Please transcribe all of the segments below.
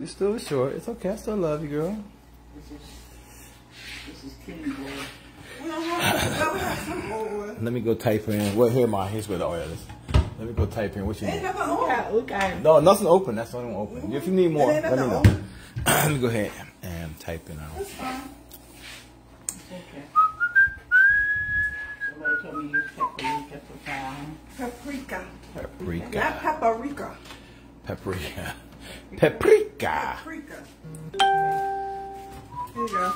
You're still short. It's okay. I still love you, girl. This is, this is king boy. We don't have, well, we have some oil. Let me go type in. Well, here, my here's where the oil is. Let me go type in what you need. nothing We oil. got, we got No, nothing open. That's the only one open. If you need more, let me know. let me go ahead and type in. That's fine. Okay. Somebody told me you paprika for. Paprika. paprika. Not paprika. Paprika. Paprika. Paprika. Here you go.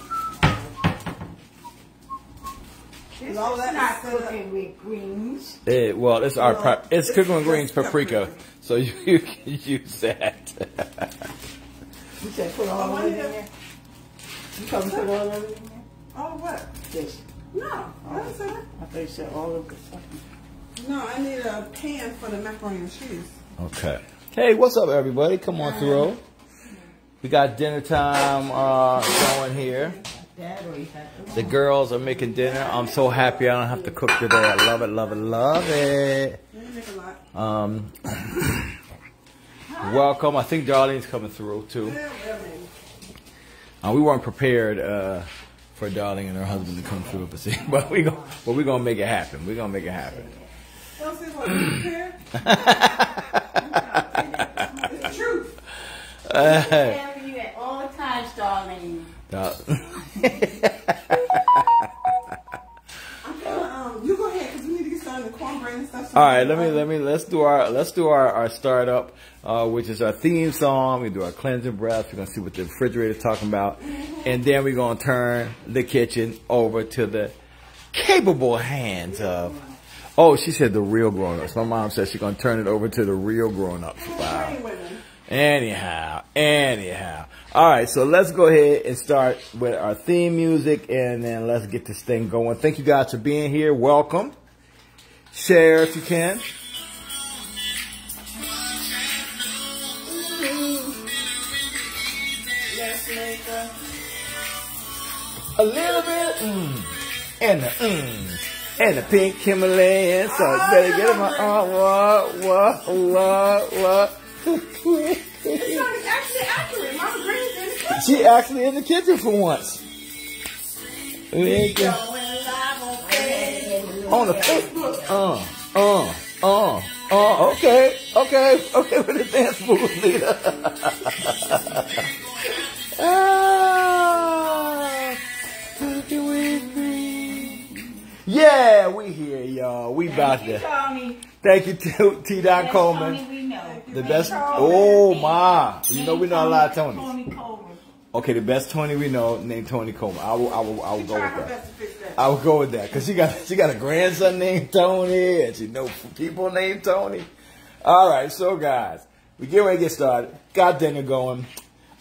This All is that not is set up. cooking with greens. Eh, well, it's our Well, it's it's cooking with greens paprika, paprika. so you, you can use that. You said put all Oh, of it in there? You told me put all of it in there? Oh, what? This. No. I didn't say that. I thought you said all of it. No, I need a pan for the macaroni and cheese. okay. Hey, what's up, everybody? Come on through. We got dinner time uh, going here. Dad already had The girls are making dinner. I'm so happy I don't have to cook today. I love it, love it, love it. You didn't make a lot. Um, welcome. I think Darlene's coming through too. Uh, we weren't prepared uh, for Darlene and her husband to come through, but see, but we go, but we're gonna make it happen. We're gonna make it happen. Don't say what you prepared. It's the truth. Uh, you at all times, darling. Gonna, um, you go ahead because we need to get started on the cornbread and stuff. so All right, let me let me let's do our let's do our our startup, uh, which is our theme song. We do our cleansing breath. We're gonna see what the refrigerator is talking about, and then we're gonna turn the kitchen over to the capable hands of. Oh, she said the real grown-ups. My mom said she's gonna turn it over to the real grown-ups. Wow. Anyhow, anyhow. All right, so let's go ahead and start with our theme music, and then let's get this thing going. Thank you guys for being here. Welcome. Share if you can. A little bit, mm, and the mm, and the pink Himalayan. Oh, better get my oh, what, what, what, what. She actually in the kitchen for once. We can- on the Facebook. Uh, uh, uh, uh, okay, okay, okay with the dance move, leader. ah, cooking with me. Yeah, we here, y'all. We about to. Thank you, T. T. Coleman. Tony, we know. The best. Oh my! You know we know a lot of Tonys. Tony Okay, the best Tony we know named Tony Coleman. I will, I will, I will go with that. best to fix that. I will go with that because she got she got a grandson named Tony and she know people named Tony. All right, so guys, we get ready to get started. Got dinner going.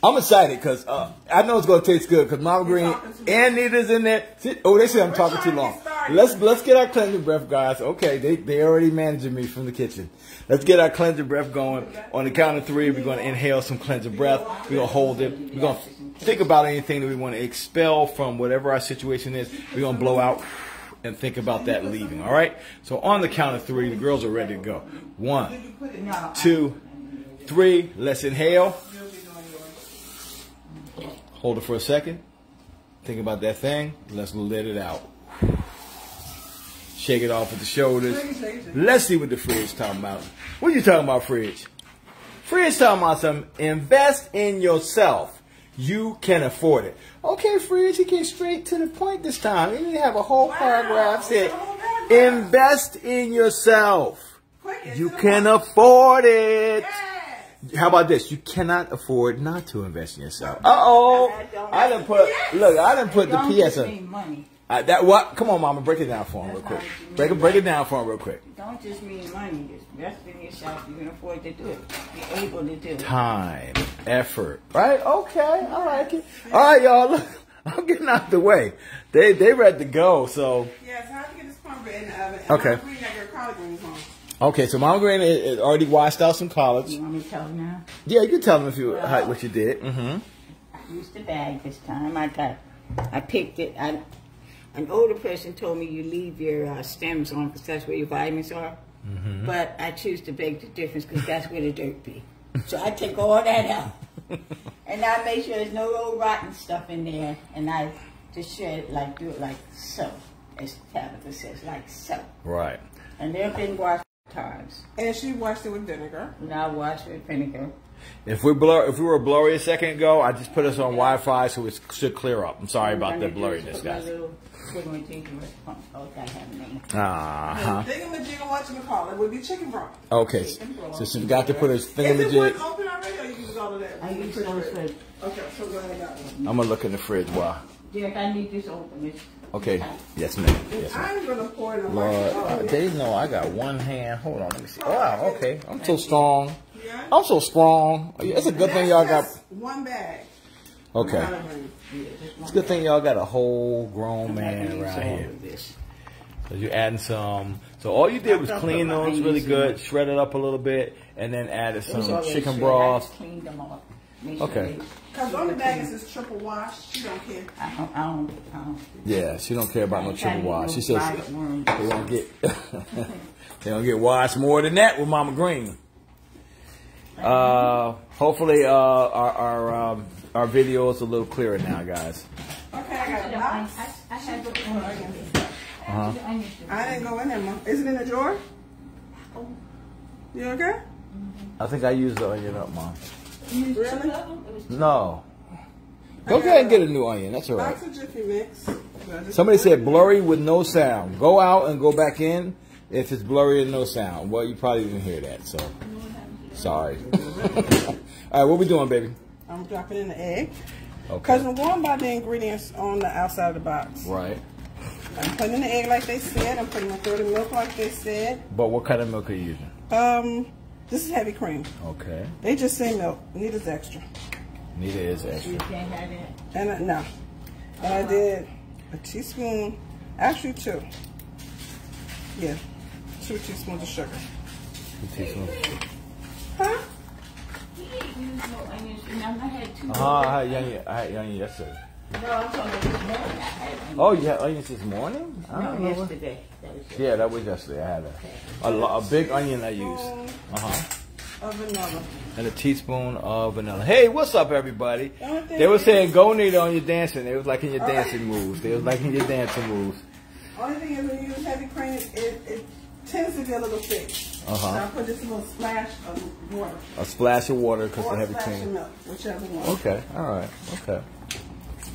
I'm excited because uh, I know it's gonna taste good because Mama Green and Nita's in there. See- Oh, they say I'm We're talking too trying to long. Let's let's get our cleansing breath, guys. Okay, they they already managing me from the kitchen. Let's get our cleansing breath going. On the count of three, we're gonna inhale some cleansing breath. We're gonna hold it. We're gonna think about anything that we want to expel from whatever our situation is. We're gonna blow out and think about that leaving. All right. So on the count of three, the girls are ready to go. One, two, three. Let's inhale. You'll be doing yours. Hold it for a second. Think about that thing. Let's let it out. Shake it off with the shoulders. Let's see what the fridge talking about. What are you talking about, fridge? Fridge talking about something. Invest in yourself. You can afford it. Okay, fridge, he came straight to the point this time. He didn't have a whole Wow, paragraph said, a whole paragraph. invest in yourself. Quick, You can afford it. Yes. How about this? You cannot afford not to invest in yourself. Uh oh, I didn't put. Look, I didn't put the Don't PS just mean money. Uh, that what? Come on, Mama, break it down for him real quick. Break it, break it down for him real quick. Don't just mean money. Just invest in yourself. You can afford to do it. You're able to do it. Time, effort, right? Okay, I like it. All right, y'all. Look, I'm getting out the way. They they ready to go. So Yes, how to get this cornbread in the oven. And Okay. Mama Green got your collard greens on. Okay, so Mama it, it already washed out some college. You want me to tell you now? Yeah, you can tell them if you how, what you did. Mm-hmm. I used the bag this time. I got, I picked it. I, an older person told me you leave your uh, stems on because that's where your vitamins are. But I choose to bake the difference because that's where the dirt be. So I take all that out. And I make sure there's no old rotten stuff in there. And I just shred it like, do it like so. As Tabitha says, like so. Right. And they've been washed times. And she washed it with vinegar. And I wash with vinegar. If we blur, if we were blurry a second ago, I just put us on Wi-Fi so it should clear up. I'm sorry about the blurriness, guys. Huh. Thingamajig, what you call it, would be chicken broth. Okay, so she got to put her Is it open already, or you use all of that? I use it on the fridge. Okay, so go ahead. That one. I'm gonna look in the fridge. Wow. Derek, I need this open. It's Okay. Yes, ma'am. Yes, ma'am. I'm gonna pour it in Lord, uh, they know I got one hand. Hold on, let me see. Wow. Okay. I'm so strong. Yeah. I'm so strong. It's a good thing y'all got. One bag. Okay. It's a good thing y'all got a whole grown man around here. So you're adding some. So all you did was clean those really good, shred it up a little bit, and then added some chicken broth. Just cleaned them up. Make sure Okay. Because on the bag it says triple wash. She don't care. I don't, I don't, I don't. Yeah, she don't care about no I ain't trying triple wash. She says they don't get they gonna get washed more than that with Mama Green. Uh, hopefully, uh, our our um, our video is a little clearer now, guys. Okay, I got a box. I, I had the onions. Uh-huh. I didn't go in there, Mom. Is it in the drawer? You okay? I think I used the onion up, Mom. Really? No. Go ahead and get a new onion. That's all right. Box of Jiffy Mix. Somebody said blurry with no sound. Go out and go back in if it's blurry and no sound. Well, you probably didn't hear that, so sorry. All right, what we doing, baby? I'm dropping in the egg. Okay. Because I'm going by the ingredients on the outside of the box. Right. I'm putting in the egg like they said. I'm putting my third of milk like they said. But what kind of milk are you using? Um, this is heavy cream. Okay. They just say milk. Need is extra. Nita is You extra. can't have it. And I, no. And I did a teaspoon, actually two. Yeah, two teaspoons of sugar. Huh? You didn't use no onions. And I had two. Uh-huh, I had onion, I had onion yesterday. No, I'm talking about this morning. I had. Oh, you had onions this morning? I No, yesterday. That Yeah, that was yesterday. I had a, a, a big onion I used. Uh-huh. Vanilla. And a teaspoon of vanilla. Hey, what's up, everybody? They were saying go Nita on your dancing. They was liking your dancing moves. They was liking your dancing moves. Only thing is when you use heavy cream, it, it tends to get a little thick. Uh-huh. So I put just a little splash of water. A splash of water because the heavy cream. milk, whichever one. Okay, all right, okay.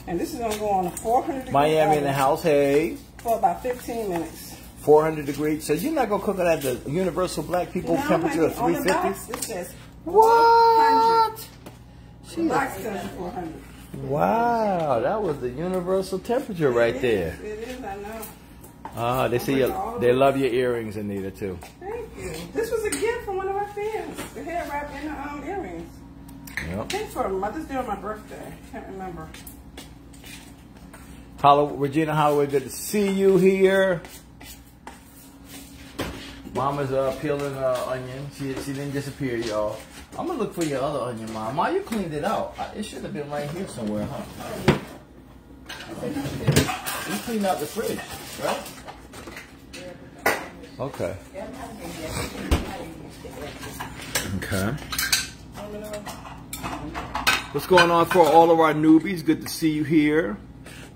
And this is going to go on a 400 degree Miami in the house. Hey, For about 15 minutes. 400 degrees. So you're not gonna cook it at the universal black people Now, temperature of honey, on the 350? box, it says What? 400. The box tells 400. Wow, that was the universal temperature right It there. is, It is, I know. Ah, they see you, they love your earrings, Anita too. Thank you. This was a gift from one of our fans. The hair wrap and the um, earrings. I Yep. think for Mother's Day or my birthday. I Can't remember. Hollow, Regina Holloway, good to see you here. Mama's uh, peeling uh, onion. She she didn't disappear, y'all. I'm gonna look for your other onion, Mom. Mom, you cleaned it out. It should have been right here somewhere, huh? You cleaned out the fridge, right? Okay. Okay. What's going on for all of our newbies? Good to see you here.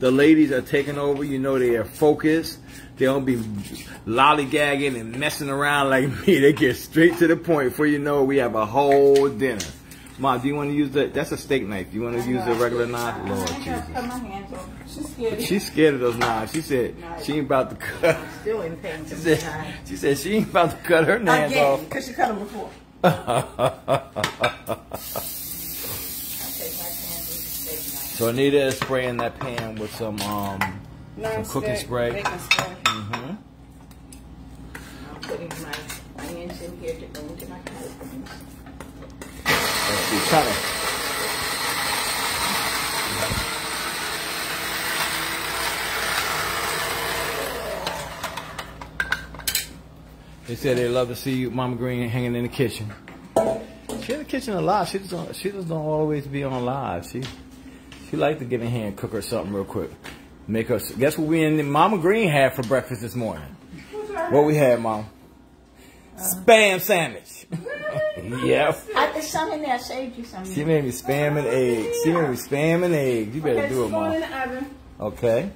The ladies are taking over. You know they are focused. They don't be lollygagging and messing around like me. They get straight to the point. Before you know it, we have a whole dinner. Mom, do you want to use the? That's a steak knife. Do you want to use the regular knife? Lord Jesus. cut my hands off. She's scared. She's scared of those knives. She said she ain't about to cut. still in pain. She said, she said she ain't about to cut her hands Again, off. because she cut them before. So Anita is spraying that pan with some um some cooking spray. Spray. hmm I'm putting my onions in here to go into my calories. Let's see, kind. They said they love to see you, Mama Green hanging in the kitchen. She in the kitchen a lot. She just don't, she just don't always be on live. She she like to get in here and cook her something real quick. Make us guess what we and the Mama Green had for breakfast this morning. What we had, Mom? Spam sandwich. Yep. I, there's some in there. I saved you some. She made me spam and eggs. She made me spam and eggs. You better Okay, do it, it's going in mom. the oven. Okay.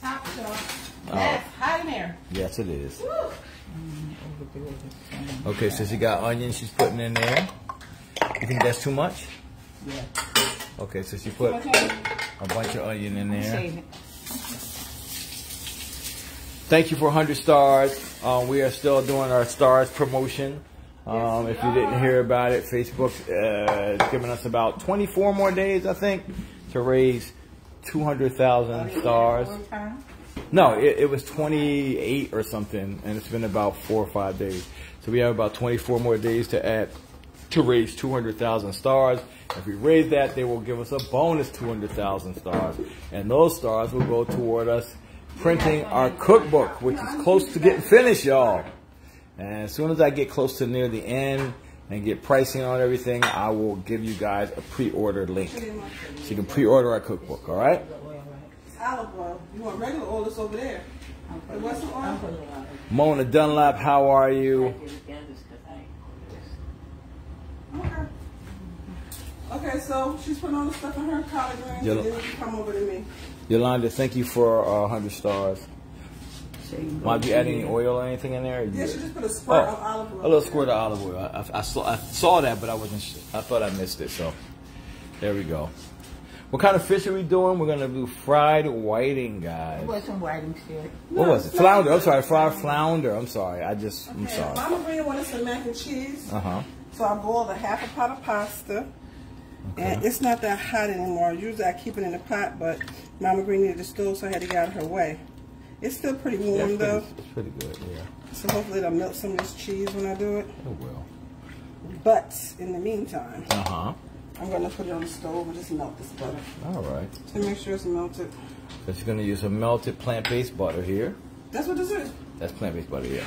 Top shelf. Oh. Yes, hot in there. Yes, it is. Woo. Okay, so she got onions she's putting in there. You think that's too much? Yeah. Okay, so she put Okay. a bunch of onion in there. Thank you for 100 stars. Um, we are still doing our stars promotion. Um, if you didn't hear about it, Facebook uh, is giving us about 24 more days, I think, to raise 200,000 stars. No, it, it was 28 or something, and it's been about four or five days. So we have about 24 more days to add to raise 200,000 stars. If we raise that, they will give us a bonus 200,000 stars, and those stars will go toward us printing our cookbook, which is close to getting finished, y'all. And as soon as I get close to near the end and get pricing on everything, I will give you guys a pre-order link. So you can pre-order our cookbook, all right? Olive oil. You want regular oil? It's over there. It wasn't oil? Mona Dunlap, how are you? Okay. Okay, so she's putting all the stuff in her collard greens, Yeah. and then you can come over to me. Yolanda, thank you for uh, 100 stars. So you Mom, do you add any oil or anything in there? Yeah, she just put a squirt of Oh, olive oil. a little squirt of olive oil. I, I, I saw, I saw that, but I wasn't. Sh- I thought I missed it. So there we go. What kind of fish are we doing? We're gonna do fried whiting, guys. It wasn't whiting shit. What was it? Flounder. I'm sorry, fried flounder. I'm sorry. I just. I'm sorry. Mama Green wanted some mac and cheese, Uh huh. So I boiled a half a pot of pasta. And it's not that hot anymore. Usually I keep it in the pot, but Mama Green needed the stove, so I had to get out of her way. It's still pretty warm pretty, though, it's pretty good. Yeah, so hopefully it'll melt some of this cheese when I do it. it will. But in the meantime, Uh huh. I'm gonna put it on the stove and just melt this butter All right. to make sure it's melted. So she's gonna use a melted plant-based butter here. That's what this is. That's plant-based butter. Yeah.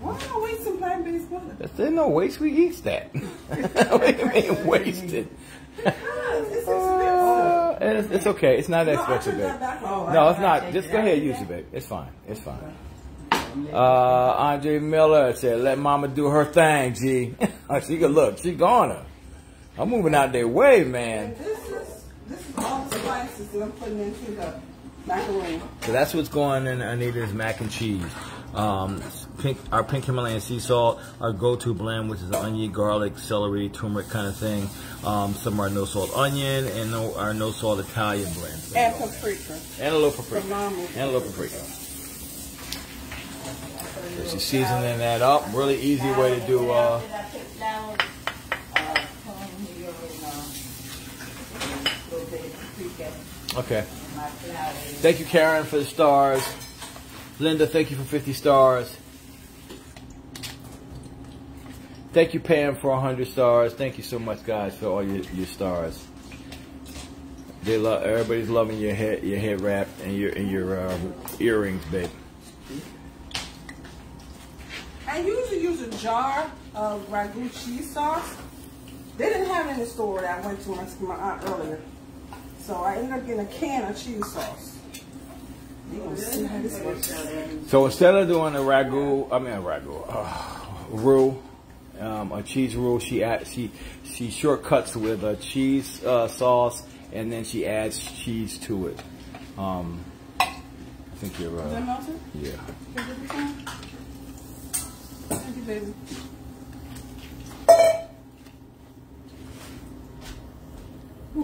Why do I waste some plant-based butter? That's, there's no waste. We eat that. what do you mean wasted? Because it's. Uh, it's, it's okay. It's not No, expensive, babe. that back. Oh, No, it's not. Just it go out. ahead, use it, babe. It's fine. It's fine. Uh, Andre Miller said, "Let Mama do her thing, G. she can look. She gonna. I'm moving out their way, man. And this is this is all the spices that I'm putting into the macaroni. So that's what's going in Anita's mac and cheese. Um, pink, our pink Himalayan sea salt, our go-to blend, which is onion, garlic, celery, turmeric kind of thing. Um, some of our no salt onion and no, our no salt Italian blend. And paprika. And a little paprika. And a little paprika. So she's seasoning that up. Really easy way to do. Uh, Did I put flowers, corn here and, a little bit of paprika okay. in my flowers. Thank you, Karen, for the stars. Linda, thank you for 50 stars. Thank you, Pam, for 100 stars. Thank you so much, guys, for all your, your stars. They love everybody's loving your head your head wrap and your and your uh, earrings, babe. I usually use a jar of ragu cheese sauce. They didn't have it in the store that I went to my, my aunt earlier. So I ended up getting a can of cheese sauce. You gonna see how this works. So instead of doing a ragu, I mean a ragu, uh, roux, um, a cheese roux, she add, she she shortcuts with a cheese uh, sauce, and then she adds cheese to it. Um, I think you're Is that uh, melted? yeah. Can you get this one? Thank you, baby.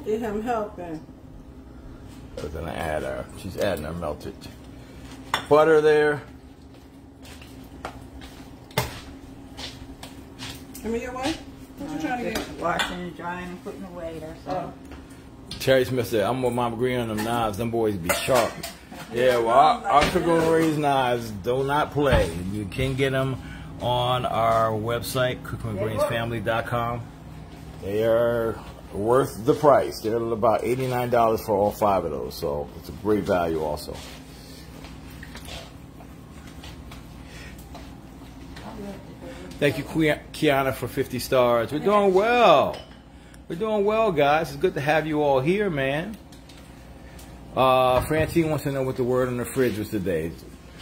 Get him helping. We're gonna add our, she's adding our melted butter there. Come here, way. What you trying to get? Washing and drying and putting away, that's all. Oh. Terry Smith said, I'm with Mama Green on them knives. Them boys be sharp. Yeah, well, our, our cooking raised knives do not play. You can get them on our website, cookingwithgreensfamily.com. They are worth the price. They're about $89 for all five of those, so it's a great value also. Thank you, Kiana, for 50 stars. We're doing well. We're doing well, guys. It's good to have you all here, man. Uh, Francine wants to know what the word on the fridge was today.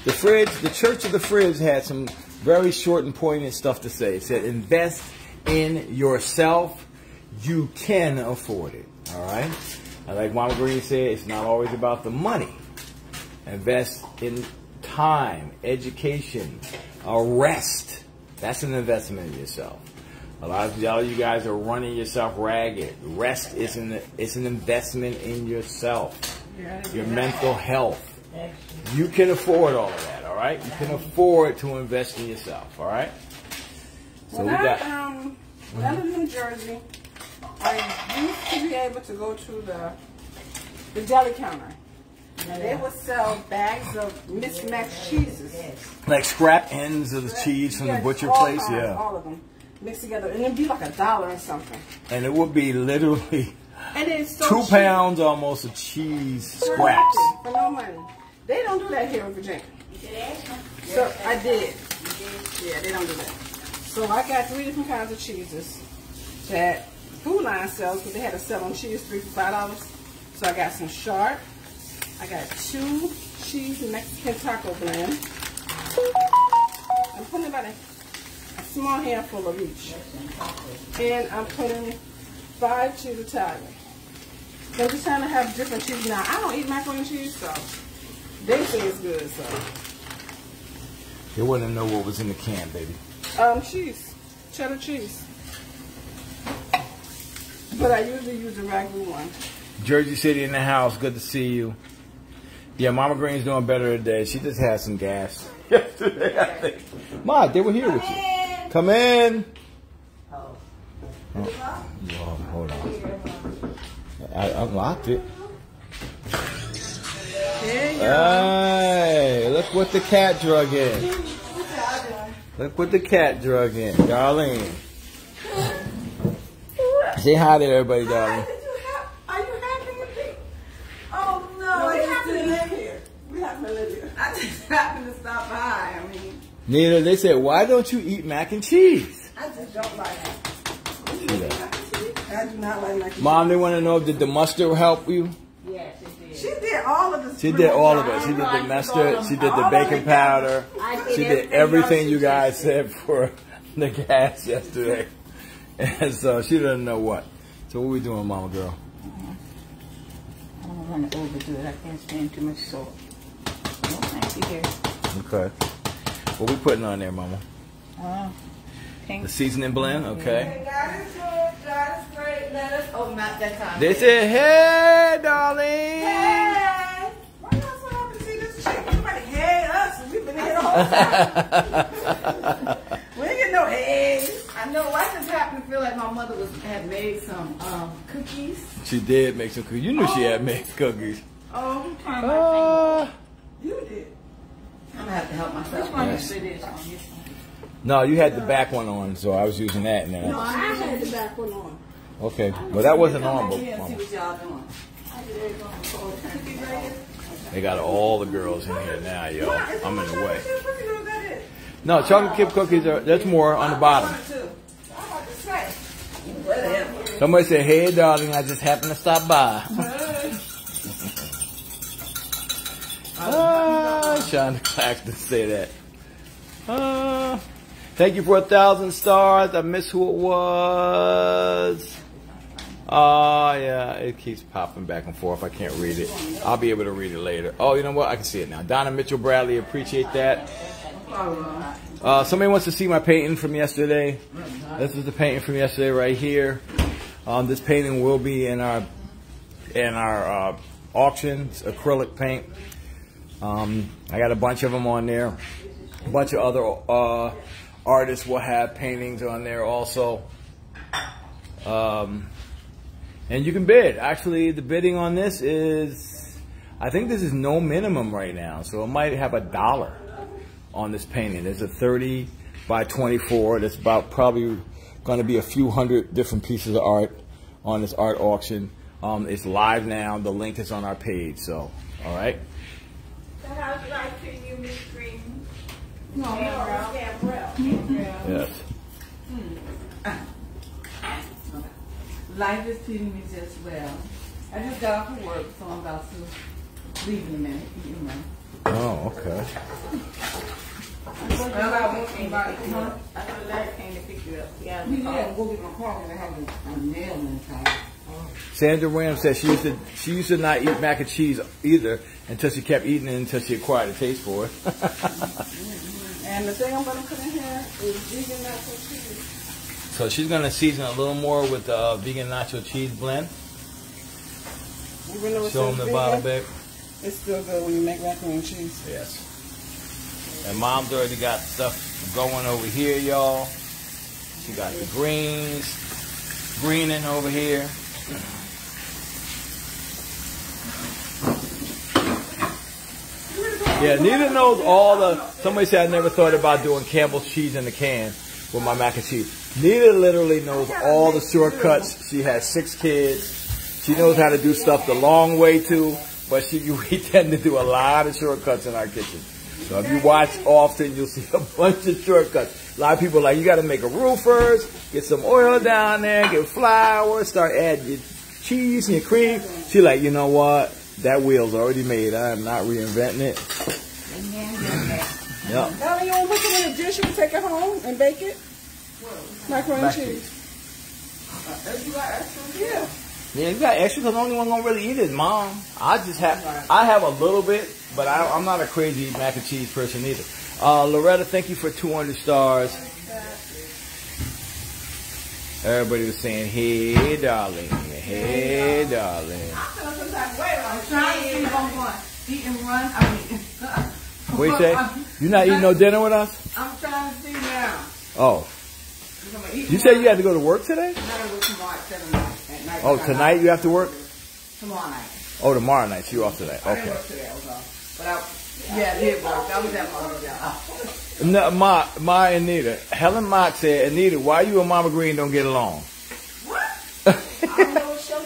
The fridge, the Church of the Fridge had some very short and poignant stuff to say. It said, invest in yourself, you can afford it. All right. And like Mama Green said, it's not always about the money. Invest in time, education, a rest. That's an investment in yourself. A lot of y'all, you guys are running yourself ragged. Rest is an it's an investment in yourself, your mental health. You can afford all of that. All right, you can afford to invest in yourself. All right. So when we I, got. um, when I lived in New Jersey, I used to be able to go to the the deli counter. They would sell bags of mismatched cheeses. Like scrap ends of the cheese from the butcher place, kinds, yeah. All of them mixed together. And it'd be like a dollar or something. And it would be literally And it's so two cheap. pounds almost of cheese For scraps. nothing, For no money. They don't do that here in Virginia. So I did. Yeah, they don't do that. So I got three different kinds of cheeses that Food Lion sells because they had a sell on cheese three for five dollars. So I got some sharp. I got two cheese Mexican taco blend. I'm putting about a, a small handful of each. And I'm putting five cheese Italian. So I'm just trying to have different cheese. Now I don't eat macaroni and cheese, so they say it's good. So They wouldn't know what was in the can, baby. um, cheese, cheddar cheese. But I usually use the ragu one. Jersey City in the house. Good to see you. Yeah, Mama Green's doing better today. She just had some gas yesterday, I think. Ma, they were here with you. Come in. Oh, Lord, hold on. I unlocked it. There you go. Hey, look what the cat drug in. Look what the cat drug in. Darlene. Say hi to everybody, darling. Are you happy with me? Oh no, No, we I happen just to live here. We happen to live here. I just happened to stop by. I mean, Nita, they said, why don't you eat mac and cheese? I just don't like it. See that? I do not like mac Mom, they want to know, did the mustard help you? Yes, it did. She did all of the. She did all of it. She did the mustard. She did the baking powder. I did She did everything you guys said for the gas yesterday. And so she doesn't know what. So what we doing, mama girl? I don't want to overdo it. I can't stand too much salt. No, thank you. Okay. What we putting on there, mama? Uh, pink. The seasoning blend, okay. God is good. God is great. Let us. Oh, not that time. They said, hey, darling. Hey, why y'all so happy to see this chick? Everybody hey us, we've been here the whole time. we ain't get no hey. I know. I just happened to feel like my mother was had made some um, cookies. She did make some cookies. You knew she had made cookies. Oh, Ah. You did. I'm gonna have to help myself. Which one Yes. is it is on this one? no, you had the back one on, so I was using that. And then No, I, I had the back one on. okay, well that wasn't on, Come but back see what y'all doing. I did everything on the cold cookies right here. they got all the girls in here now, yo. What? Is I'm in the way. chocolate chip cookies or is that it? No, chocolate chip cookies are. There's more on the bottom. One or two. I'm about to say. Whatever. Somebody said, "Hey, darling, I just happened to stop by." Ah, Sean Claxton say that. Ah, thank you for a thousand stars. I miss who it was. Oh yeah, it keeps popping back and forth. I can't read it. I'll be able to read it later. Oh, you know what? I can see it now. Donna Mitchell Bradley, appreciate that. Uh, somebody wants to see my painting from yesterday. This is the painting from yesterday right here. Um, this painting will be in our in our uh, auctions, acrylic paint. Um, I got a bunch of them on there. A bunch of other uh, artists will have paintings on there also. Um, and you can bid. Actually, the bidding on this is, I think this is no minimum right now, so it might have a dollar on this painting. There's a 30 by 24. That's about probably going to be a few hundred different pieces of art on this art auction. Um, it's live now. The link is on our page. So, all right. So how's life treating you, Miss Green? No, no, Gabrielle. Yes. Life is treating me just well. I just got off of work, so I'm about to leave in a minute. You know. Oh, okay. But I got one thing about it. Huh? I thought Larry came to pick you up. Yeah, Yeah, go get my car and I have a, a nail in the car. Sandra Williams says she used to she used to not eat mac and cheese either until she kept eating it until she acquired a taste for it. And the thing I'm gonna put in here is vegan nacho cheese. so she's gonna season a little more with the uh, vegan nacho cheese blend. Even though Show them the vegan, bit. it's still good when you make macaroni and cheese. Yes. And mom's already got stuff going over here, y'all. She got the greens, greening over here. Yeah, Nita knows all the. Somebody said I never thought about doing Campbell's cheese in the can with my mac and cheese. Nita literally knows all the shortcuts. She has six kids. She knows how to do stuff the long way too, but she we tend to do a lot of shortcuts in our kitchen. So if you watch often, you'll see a bunch of shortcuts. A lot of people like, you got to make a roux first, get some oil down there, get flour, start adding your cheese and your cream. She like, you know what? That wheel's already made. I am not reinventing it. Yep. Now you want to put it in a dish, and take it home and bake it. Macaroni and Mac cheese. You got extra? Yeah. Yeah, you got extra because the only one gonna really eat is mom. I just have, I have a little bit, but I, I'm not a crazy mac and cheese person either. Uh, Loretta, thank you for 200 stars. Everybody was saying, "Hey, darling, hey, darling." I'm trying to see if I'm going to eat and run. I mean, What you say? You not eating no dinner with us? I'm trying to see now. Oh, If I'm gonna eat you said you had to go to work today? I tomorrow at 7 at night. Oh, tonight you have to work? Tomorrow night. Oh, tomorrow night. So you off today? I didn't Okay. work today, I was off. But I, yeah, I did work. I was at my other job. No, Ma, Ma and Anita. Helen Mock said, Anita, why you and Mama Green don't get along? What?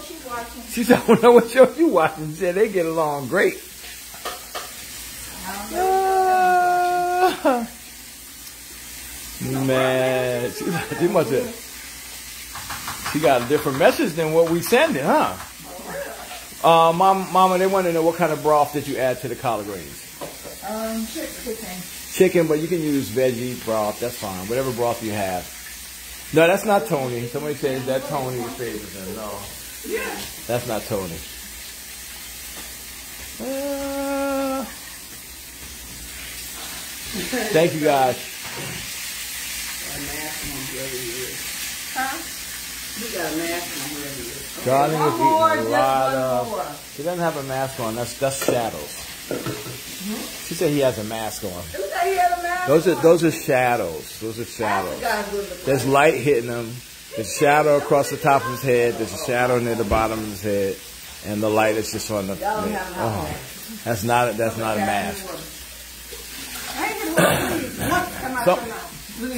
I don't know what watching. She said, I don't know what show you watching. She said, they get along great. Ah. man, she, she must have, she got a different message than what we sending, huh? Uh, mom, Mama, they want to know what kind of broth did you add to the collard greens? Um, chicken. Chicken, but you can use veggie broth. That's fine. Whatever broth you have. No, that's not Tony. Somebody says that Tony is favorite. No. Yeah. That's not Tony. Uh, thank you guys. Huh? You got a mask on whoever you is. Darling is eating a lot of. He doesn't have a mask on. That's that's shadows. She said he has a mask on. Who said he had a mask Those are on? those are shadows. Those are shadows. The- There's light hitting him. There's a shadow across the top of his head. There's a shadow near the bottom of his head, and the light is just on the. Y'all don't have Oh, that's not a, that's not a mask. I ain't gonna work. What? Come on, Some- come on.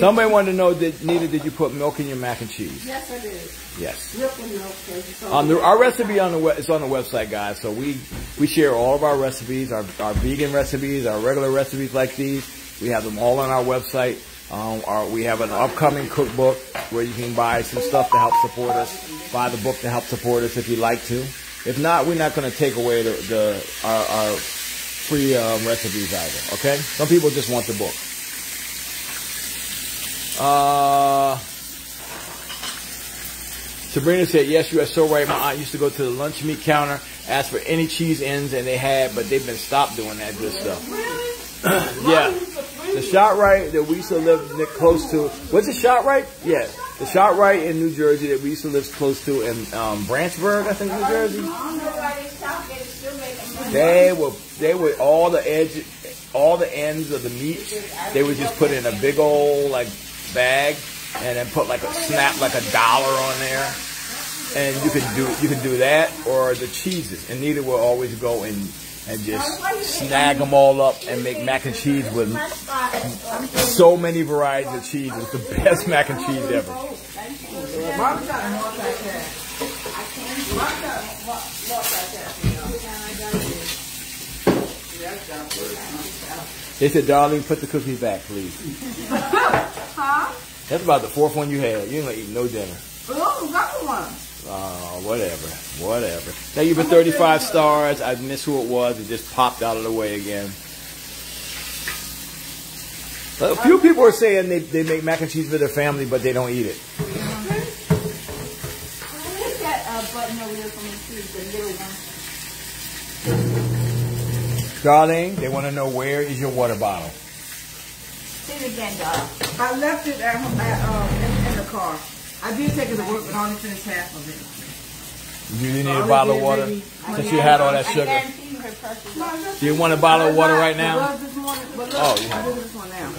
Somebody wanted to know, did Nita, did you put milk in your mac and cheese? Yes, I did. Yes. Milk and milk. So Um, the, our recipe on the we- is on the website, guys. So we we share all of our recipes, our our vegan recipes, our regular recipes like these. We have them all on our website. Um, our, we have an upcoming cookbook where you can buy some stuff to help support us. Buy the book to help support us if you'd like to. If not, we're not going to take away the, the our, our free um, recipes either. Okay? Some people just want the book. Uh, Sabrina said, yes, you are so right. My aunt used to go to the lunch meat counter, ask for any cheese ends, and they had, but they've been stopped doing that good stuff. Yeah. The ShopRite that we used to live close to, what's the ShopRite? Yeah. The ShopRite in New Jersey that we used to live close to in um, Branchburg, I think, New Jersey. They were, they were all the edge, all the ends of the meat. They would just put in a big old like bag, and then put like a snap like a dollar on there, and you can do you can do that or the cheeses. And neither will always go and and just snag them all up and make mac and cheese with so many varieties of cheese. It's the best mac and cheese ever. Mom's got a multi-task. Mom's got a mu- multitask, you know. That's got a They said, "Darling, put the cookies back, please." Huh? That's about the fourth one you had. You ain't gonna eat no dinner. Oh, got one. Uh, whatever, whatever. Thank you for 35 stars. I missed who it was. It just popped out of the way again. A few people are saying they, they make mac and cheese for their family, but they don't eat it. Darling, they want to know where is your water bottle? Say it again, darling. I left it at, home- at um, in, in the car. I did take it to work, but I only finished half of it. Do you need a bottle of water? Since you had all that sugar. you her purse is Do you want a bottle of water right now? was this morning, but look, Oh, you I have did this one now.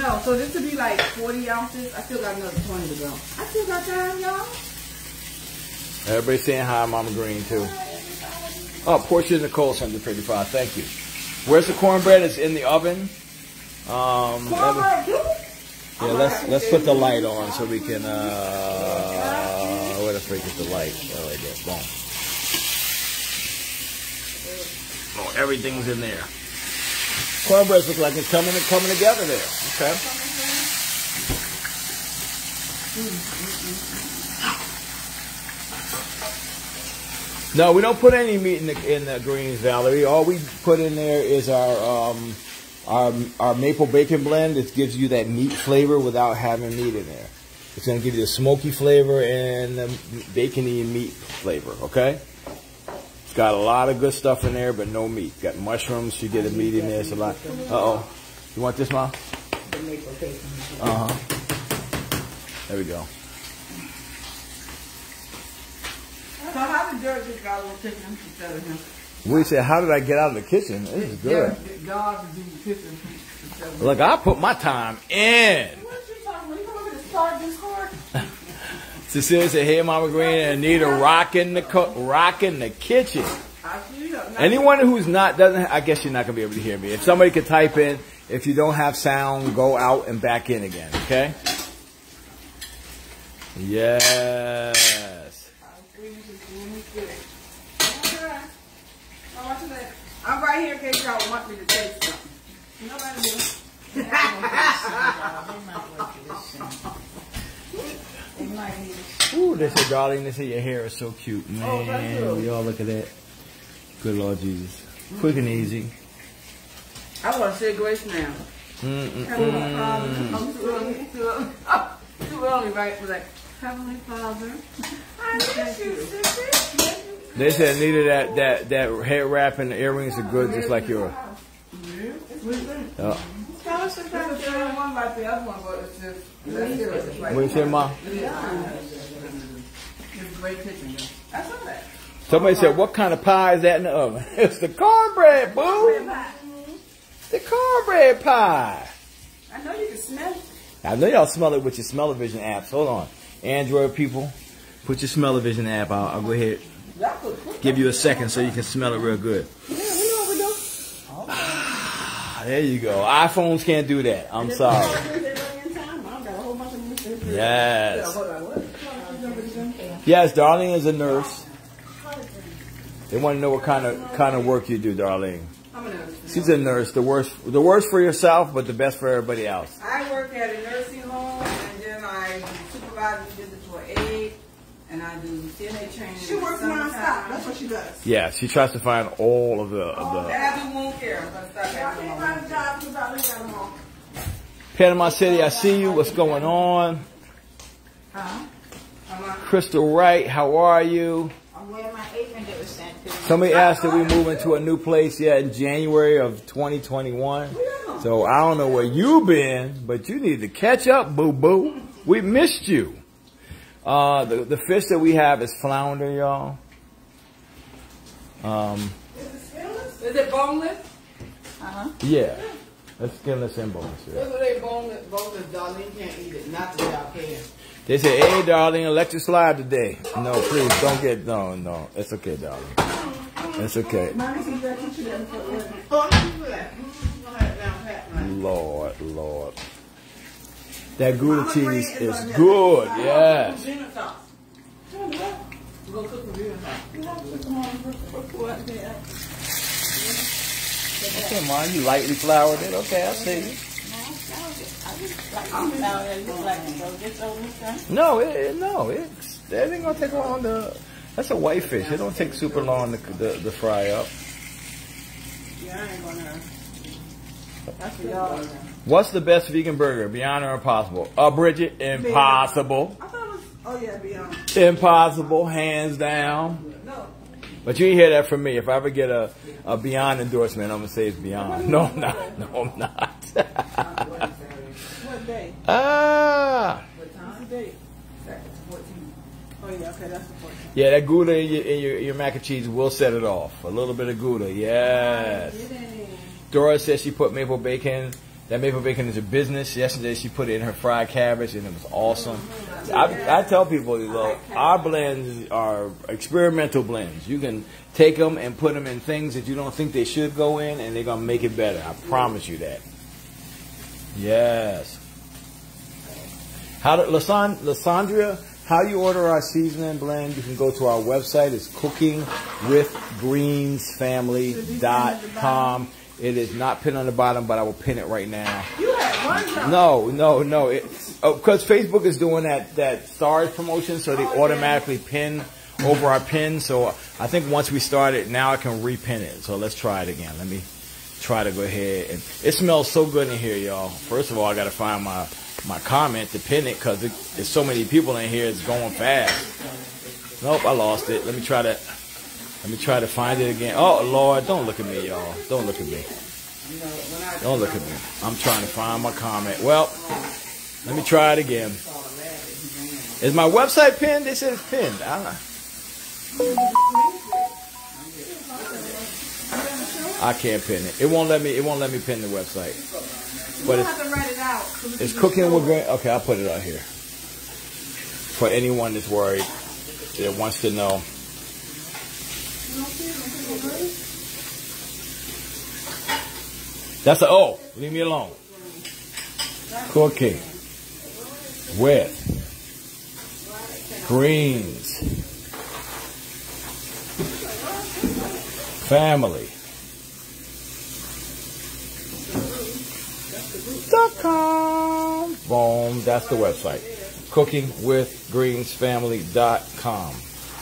No, so this would be like 40 ounces. I still got another 20 to go. I still got time, y'all. Everybody saying hi, Mama Green, too. Oh, Portia Nicole sent the 35. Thank you. Where's the cornbread? It's in the oven. Um, Cornbread, too? Yeah, let's let's put the light on so we can. Uh, where the freak is the light? Oh, right there. Boom. Oh, everything's in there. Cornbread look like it's coming coming together there. Okay. No, we don't put any meat in the in the greens, Valerie. All we put in there is our um, our our maple bacon blend. It gives you that meat flavor without having meat in there. It's going to give you the smoky flavor and the bacony meat flavor. Okay. It's got a lot of good stuff in there, but no meat. Got mushrooms. You get a meat in there. It's a lot. Uh oh. You want this, mom? the maple bacon. Uh huh. There we go. So how did Derek just got a little? We said, how did I get out of the kitchen? This is good. God to do the kitchen Look, I put my time in. What you talking about? You come over to start this car? Cecilia said, "Hey, Mama Green, and Anita rocking the co- rocking the kitchen." I see you. Now, Anyone who's not doesn't, I guess you're not gonna be able to hear me. If somebody could type in, if you don't have sound, go out and back in again. Okay? Yes. I'm right here in case y'all want me to taste something. Nobody do. They might want you to sing. They might need to Ooh, they said, darling, they said your hair is so cute, oh, Man, Oh, thank you. man. Y'all look at that. Good Lord Jesus. Quick and easy. I want to say grace now. Mm-mm-mm. I'm too early. Too early, too early right? We're like, Heavenly Father, I miss you, sissy. They said Anita that that that hair wrap and the earrings are good, just like yours. Oh. Tell us sometimes it's the one like the other one, but it's just, that's serious. It's like, What you say, Mom? it's a great kitchen. though. I saw that. Somebody said, "What kind of pie is that in the oven?" It's the cornbread, boo. The cornbread pie. I know you can smell it. I know y'all smell it with your smell-o-vision apps. Hold on, Android people, put your smell-o-vision app out. I'll go ahead, Y'all could cook. Give you a second so you can smell it real good. Yeah, we know what we do. Ah, There you go. iPhones can't do that. I'm sorry. Yes. Yes, Darlene is a nurse. They want to know what kind of kind of work you do, Darlene. I'm a nurse. She's a nurse. The worst, the worst for yourself, but the best for everybody else. I work at a nursing home, and then I do supervising visits for aid, and I do CNA training. She works sometimes. nonstop. That's what she does. Yeah, she tries to find all of the of And the. I do wound care. I'm gonna start Y'all having can't my find wound a care. job because I live at home. Panama City, I see you. What's going on? Huh? Crystal Wright, how are you? I'm wearing my apron that was sent to me. Somebody asked if we move into a new place yet in January of 2021. So I don't know where you've been, but you need to catch up, boo boo. We missed you. Uh, the the fish that we have is flounder, y'all. Um, Is it skinless? Is it boneless? Uh-huh. yeah, that's skinless and boneless. Yeah. That's what they boneless. Boneless, Darlene can't eat it. Not that y'all can. They say, "Hey, darling, electric slide today." No, please don't get no, no. It's okay, darling. It's okay. Mine is that teacher that for Oh, I'm gonna have it down pat, man. Lord, Lord. That Gouda cheese is good. Yes. Venus sauce. We're gonna cook some Venus sauce. Okay, Mom, you lightly floured it. Okay, I see you. No, it. I just like I'm out there. Look like it. So this over this time. No, it, it- it's that ain't gonna take long to. That's a white fish. It don't take super long to, to, to fry up. Yeah, I ain't gonna. That's for y'all. What's the best vegan burger? Beyond or impossible? Uh, Bridget, impossible. I thought it was. Oh yeah, beyond. Impossible, hands down. No. But you hear that from me. If I ever get a, a Beyond endorsement, I'm gonna say it's Beyond. No, I'm not. No, I'm not. What day? ah, What time? date? 14. Oh yeah, okay, that's the 14th. yeah, that Gouda in your, in your, your mac and cheese will set it off. A little bit of Gouda, yes. Dora says she put maple bacon. That maple bacon is a business. Yesterday she put it in her fried cabbage and it was awesome. I, I tell people, look, our blends are experimental blends. You can take them and put them in things that you don't think they should go in and they're going to make it better. I promise you that. Yes. How to, Lasan, Lasandria, how you order our seasoning blend, you can go to our website. It's cookingwithgreensfamily.com. It is not pinned on the bottom, but I will pin it right now. You had one job. No, no, no. It oh, because Facebook is doing that that stars promotion, so they oh, automatically pin over our pin. So I think once we start it, now I can repin it. So let's try it again. Let me try to go ahead and it smells so good in here, y'all. First of all, I got to find my my comment to pin it because there's so many people in here. It's going fast. Nope, I lost it. Let me try to let me try to find it again. Oh Lord, don't look at me, y'all. Don't look at me. Don't look at me. I'm trying to find my comment. Well, let me try it again. Is my website pinned? They said it's pinned. I don't know. I can't pin it. It won't let me. It won't let me pin the website. But it's have to write it out. so we it's cooking with it. green. Okay, I'll put it out here for anyone that's worried that wants to know. That's a oh. Leave me alone. Cooking with greens. Family. Dot com. Boom. That's the website. Cookingwithgreensfamily.com.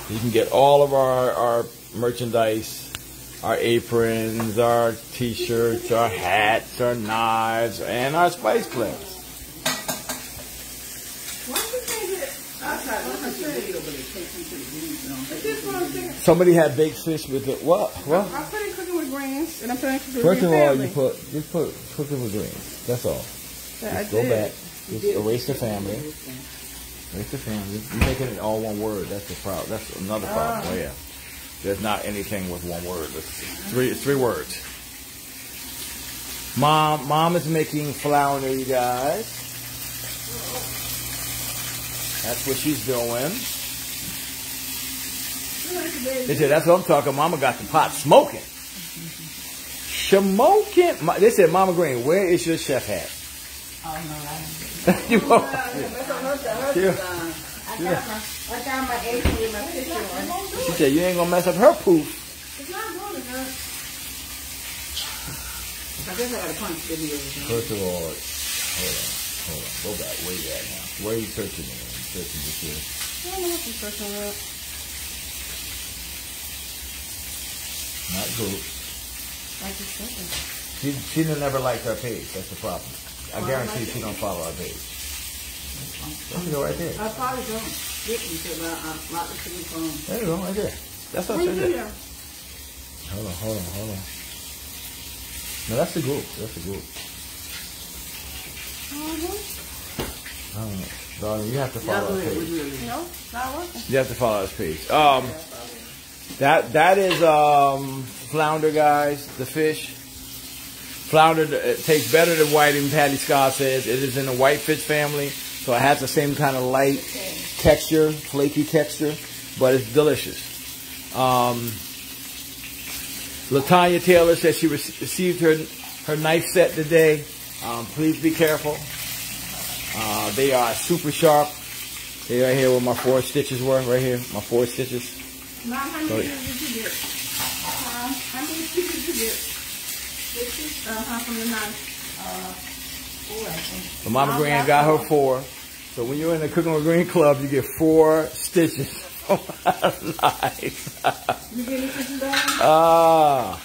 You can get all of our, our merchandise, our aprons, our t-shirts, our hats, our knives, and our spice blends. Why don't you change it? Outside, what's the thing? It's just what I'm. Somebody had baked fish with it. What? What? I'm putting cooking with greens, and I'm putting cooking First with of all, you put just put cooking with greens. That's all. Yeah, I go did. back. Just erase the family. Erase the family. You're making it all one word. That's the problem. That's another problem. Uh, oh, yeah. There's not anything with one word. It's three. It's three words. Mom, mom is making flounder, you guys. That's what she's doing. They said, that's what I'm talking. Mama got the pot smoking. Smoking. They said, Mama Green, where is your chef hat? Oh, no, I you her, her Yeah. I got my, I got my apron with my picture on. She said, you ain't gonna mess up her poof. It's not good, it's not. I guess I got a punch video. First of all, hold on, hold on, go back, where you at now? Where are you searching in? You searching this here? I don't know what you're searching up. Not good. Like you're searching. She, she never liked our page, that's the problem. I guarantee she don't follow our page. There you go, right there. I probably don't get because I, I'm not listening from. There you go, right there. That's what I said you do there. there? Hold on, hold on, hold on. No, that's the group. That's the group. Mhm. I don't know. Darling, you have to follow our page. No, not working. You have to follow this page. Um, that that is um, flounder, guys. The fish. Flounder it tastes better than white, whiting. Patty Scott says it is in the whitefish family, so it has the same kind of light texture, flaky texture, but it's delicious. Um, Latanya Taylor says she received her her knife set today. Um, please be careful. Uh, they are super sharp. They right here where my four stitches were, right here, my four stitches. Mom, how many did you get? Uh, how many pieces did you get? Pieces? Uh-huh, from the knife. Mama Green got her four. So when you're in the Cooking with Green Club, you get four stitches. nice. You get done? Ah,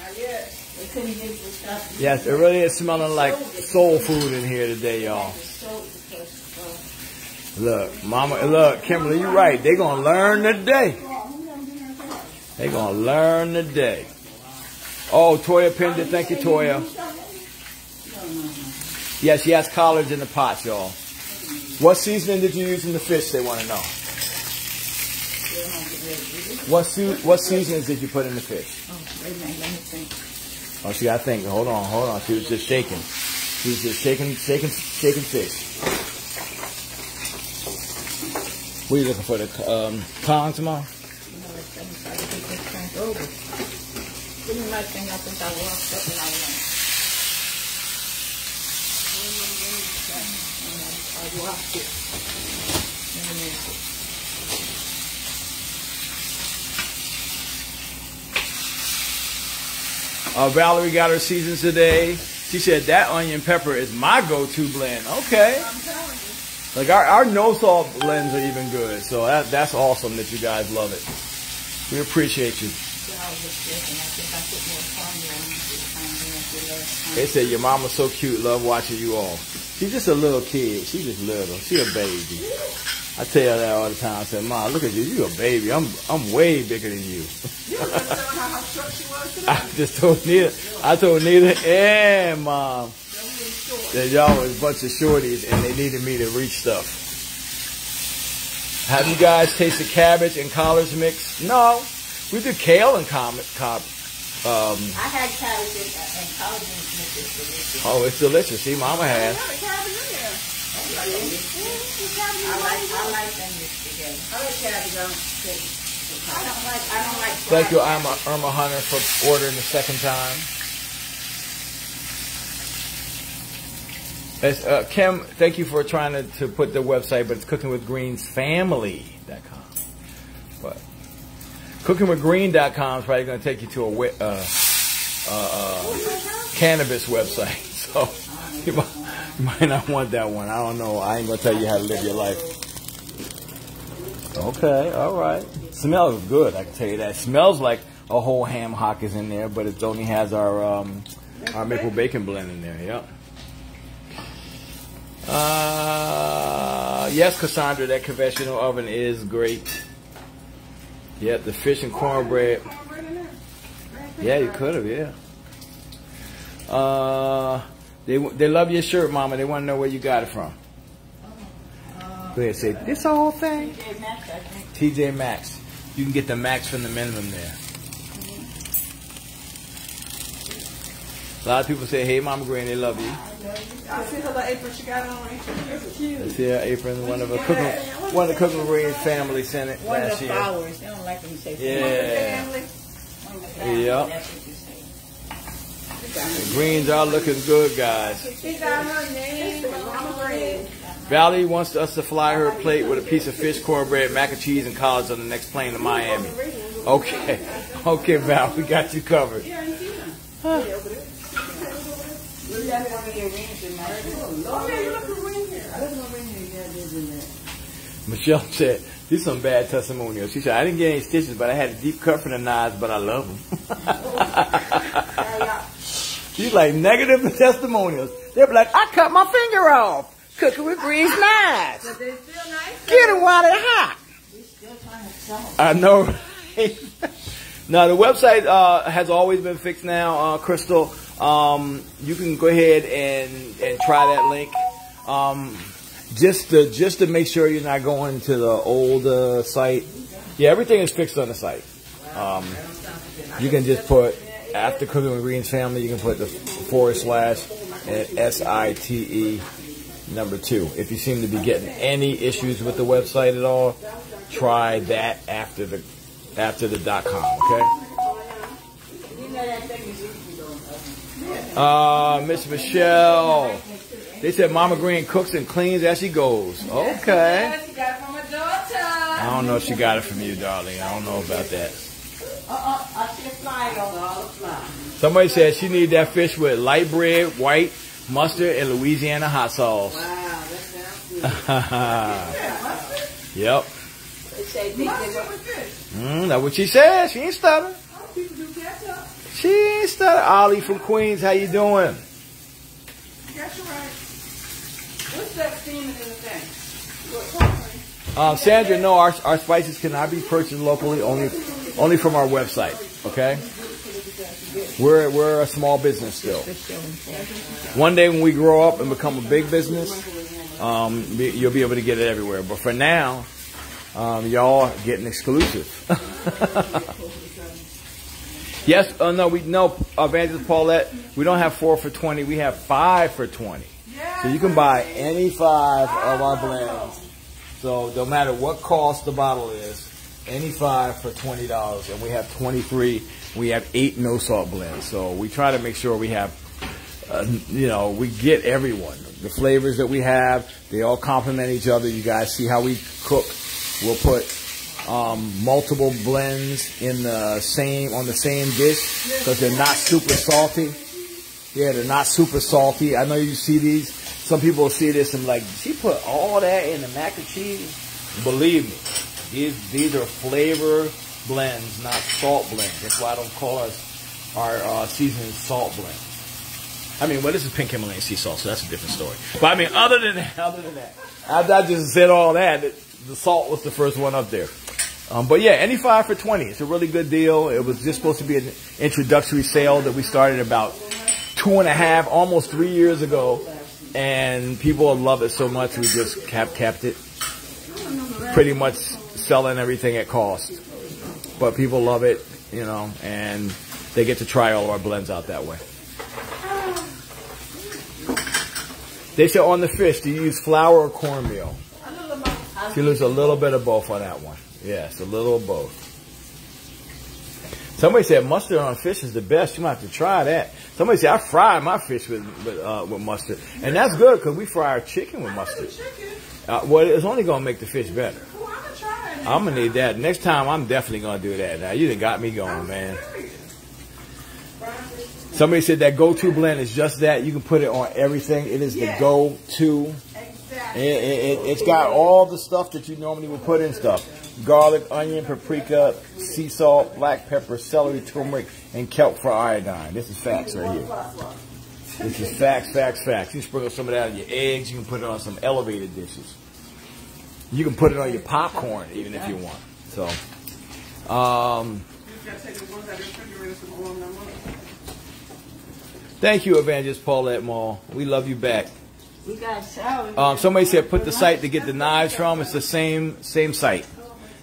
Not yet. They couldn't get the stuff. yes, it really is smelling like soul food in here today, y'all. Look, Mama, look, Kimberly, you're right. They're gonna learn today. They're gonna learn today. Oh, Toya Pender. Thank you, Toya. Yeah, she has collards in the pots, y'all. What seasoning did you use in the fish? They want to know. What what seasonings did you put in the fish? oh, wait a minute, let me think. Oh, she got to think. Hold on, hold on. She was just shaking. She was just shaking, shaking, shaking fish. What are you looking for? The um, Kong tomorrow? Give me my thing, I think I and I. I walked it. Uh, Valerie got her seasons today. She said that onion pepper is my go-to blend. Okay. Like our, our no salt blends are even good. So that, that's awesome that you guys love it. We appreciate you. They said your mama's so cute. Love watching you all. She's just a little kid. She's just little. She a baby. I tell her that all the time. I said, Ma, look at you. You a baby. I'm I'm way bigger than you. You were just telling how short she was today. I just told Nita. I told Nita and Mom that y'all was a bunch of shorties and they needed me to reach stuff. Have you guys tasted cabbage and collards mix? No. We do kale and com- cob. Um, I had cabbage and, and collards mix is delicious. oh, it's delicious. See, Mama has. Yeah, the cabbage in there. I like, I like them mixed together. I like cabbage. I don't I don't like, I don't like. Thank you, fried Irma, Irma Hunter, for ordering the second time. It's, uh, Kim, thank you for trying to, to put the website, but it's cookingwithgreensfamily.com. But cookingwithgreen.com is probably going to take you to a uh, uh, uh, cannabis website. So you might, you might not want that one. I don't know. I ain't going to tell you how to live your life. Okay, all right. Smells good, I can tell you that. Smells like a whole ham hock is in there, but it only has our um, our maple bacon blend in there. Yep. Uh, yes, Cassandra, that conventional oven is great. Yep, the fish and cornbread. Yeah, you could have. Yeah. Uh, they they love your shirt, Mama. They want to know where you got it from. Go ahead, say this whole thing. TJ Maxx. TJ Maxx. You can get the max from the minimum there. A lot of people say, "Hey, Mama Green, they love you." I see her little apron she got on. It's cute. Let's see her apron. One of the cooking, one of the cooking Green family sent it One of last the year. flowers. They don't like when you say Yeah, Family. One of the flowers. Yep. That's what you say. the greens are looking good, guys. She got her name. Mama Green. Valerie wants us to fly her plate with a piece of fish, cornbread, mac and cheese, and collards on the next plane to Miami. Okay, okay, Val, we got you covered. You got one of your rings in my Oh, yeah, you look green here. Michelle said, "These some bad testimonials." She said, "I didn't get any stitches, but I had a deep cut from the knives, but I love them." She's like negative testimonials. They'll be like, "I cut my finger off cooking with grease knives. But they still nice. Get it while it's hot." Still trying to sell them. I know. Now the website uh, has always been fixed. Now, uh, Crystal, um, you can go ahead and and try that link. Um, just to just to make sure you're not going to the old uh, site. Yeah, everything is fixed on the site. Um, you can just put after cooking with Greens family. You can put the forward slash and S I T E number two. If you seem to be getting any issues with the website at all, try that after the after the dot com. Okay. You know that thing is easy though. Uh, Miss Michelle. They said Mama Green cooks and cleans as she goes. Okay. Yes, you got it from my daughter. I don't know if she got it from you, darling. I don't know about that. Uh-uh, I see a fly on all the fly. Somebody said she need that fish with light bread, white mustard, and Louisiana hot sauce. Wow, that sounds good. yep. They say they, they, Mustard with fish. Mm, that's what she said. She ain't stuttering. People do ketchup. She ain't stuttering. Ollie from Queens, how you doing? You're right. What's that steaming in the thing? Um, Sandra, no, our, our spices cannot be purchased locally, only only from our website. Okay, we're we're a small business still. One day when we grow up and become a big business, um, you'll be able to get it everywhere. But for now, um, y'all getting exclusive. yes, uh, no, we no Evangelist Paulette. We don't have four for twenty. We have five for twenty. So you can buy any five of our blends. So no matter what cost the bottle is, any five for twenty dollars, and we have twenty three. We have eight no salt blends. So we try to make sure we have, uh, you know, we get everyone. The flavors that we have, they all complement each other. You guys see how we cook. We'll put um, multiple blends in the same on the same dish because they're not super salty. Yeah, they're not super salty. I know you see these. Some people see this and like, she put all that in the mac and cheese. Believe me, these these are flavor blends, not salt blends. That's why I don't call us our uh, seasoning salt blends. I mean, well, this is pink Himalayan sea salt, so that's a different story. But I mean, other than that, other than that, I just said all that, the salt was the first one up there. Um, but yeah, any five for 20. It's a really good deal. It was just supposed to be an introductory sale that we started about two and a half, almost three years ago. And people love it so much, we just kept, kept it. Pretty much selling everything at cost. But people love it, you know, and they get to try all our blends out that way. They said on the fish, do you use flour or cornmeal? She loses a little bit of both on that one. Yes, a little of both. Somebody said mustard on fish is the best. You might have to try that. Somebody said I fry my fish with with, uh, with mustard, and that's good because we fry our chicken with mustard. Uh, well, it's only gonna make the fish better. I'm gonna try. I'm gonna need that next time. I'm definitely gonna do that. Now you done got me going, man. Somebody said that go-to blend is just that. You can put it on everything. It is the go-to. It, Exactly. it, it, it's got all the stuff that you normally would put in stuff. Garlic, onion, paprika, sea salt, black pepper, celery, turmeric, and kelp for iodine. This is facts right here. This is facts, facts, facts. You sprinkle some of that on your eggs. You can put it on some elevated dishes. You can put it on your popcorn even if you want. So, um, You just gotta take the ones out of the refrigerator and warm them up. thank you, Evangelist Paulette Mall. We love you back. we got salad. Um, somebody said put the site to get the knives from. It's the same same site,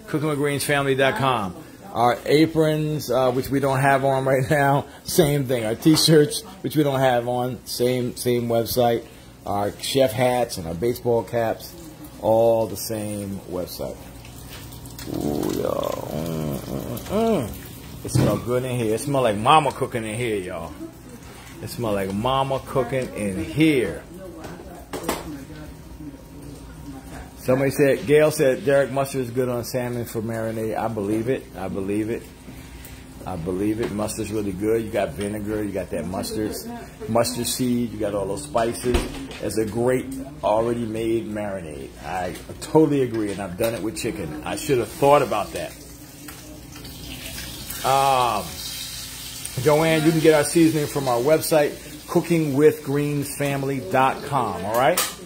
cookingwithgreensfamily.com. Our aprons, uh, which we don't have on right now, same thing. Our t-shirts, which we don't have on, same same website. Our chef hats and our baseball caps, all the same website. Ooh, y'all. Mm, mm, mm. It smells good in here. It smells like mama cooking in here, y'all. It smells like mama cooking in here. Somebody said, Gail said Derek mustard is good on salmon for marinade. I believe it. I believe it. I believe it. Mustard's really good. You got vinegar. You got that mustard, mustard seed. You got all those spices. It's a great already made marinade. I totally agree, and I've done it with chicken. I should have thought about that. Um, Joanne, you can get our seasoning from our website, cookingwithgreensfamily.com. All right.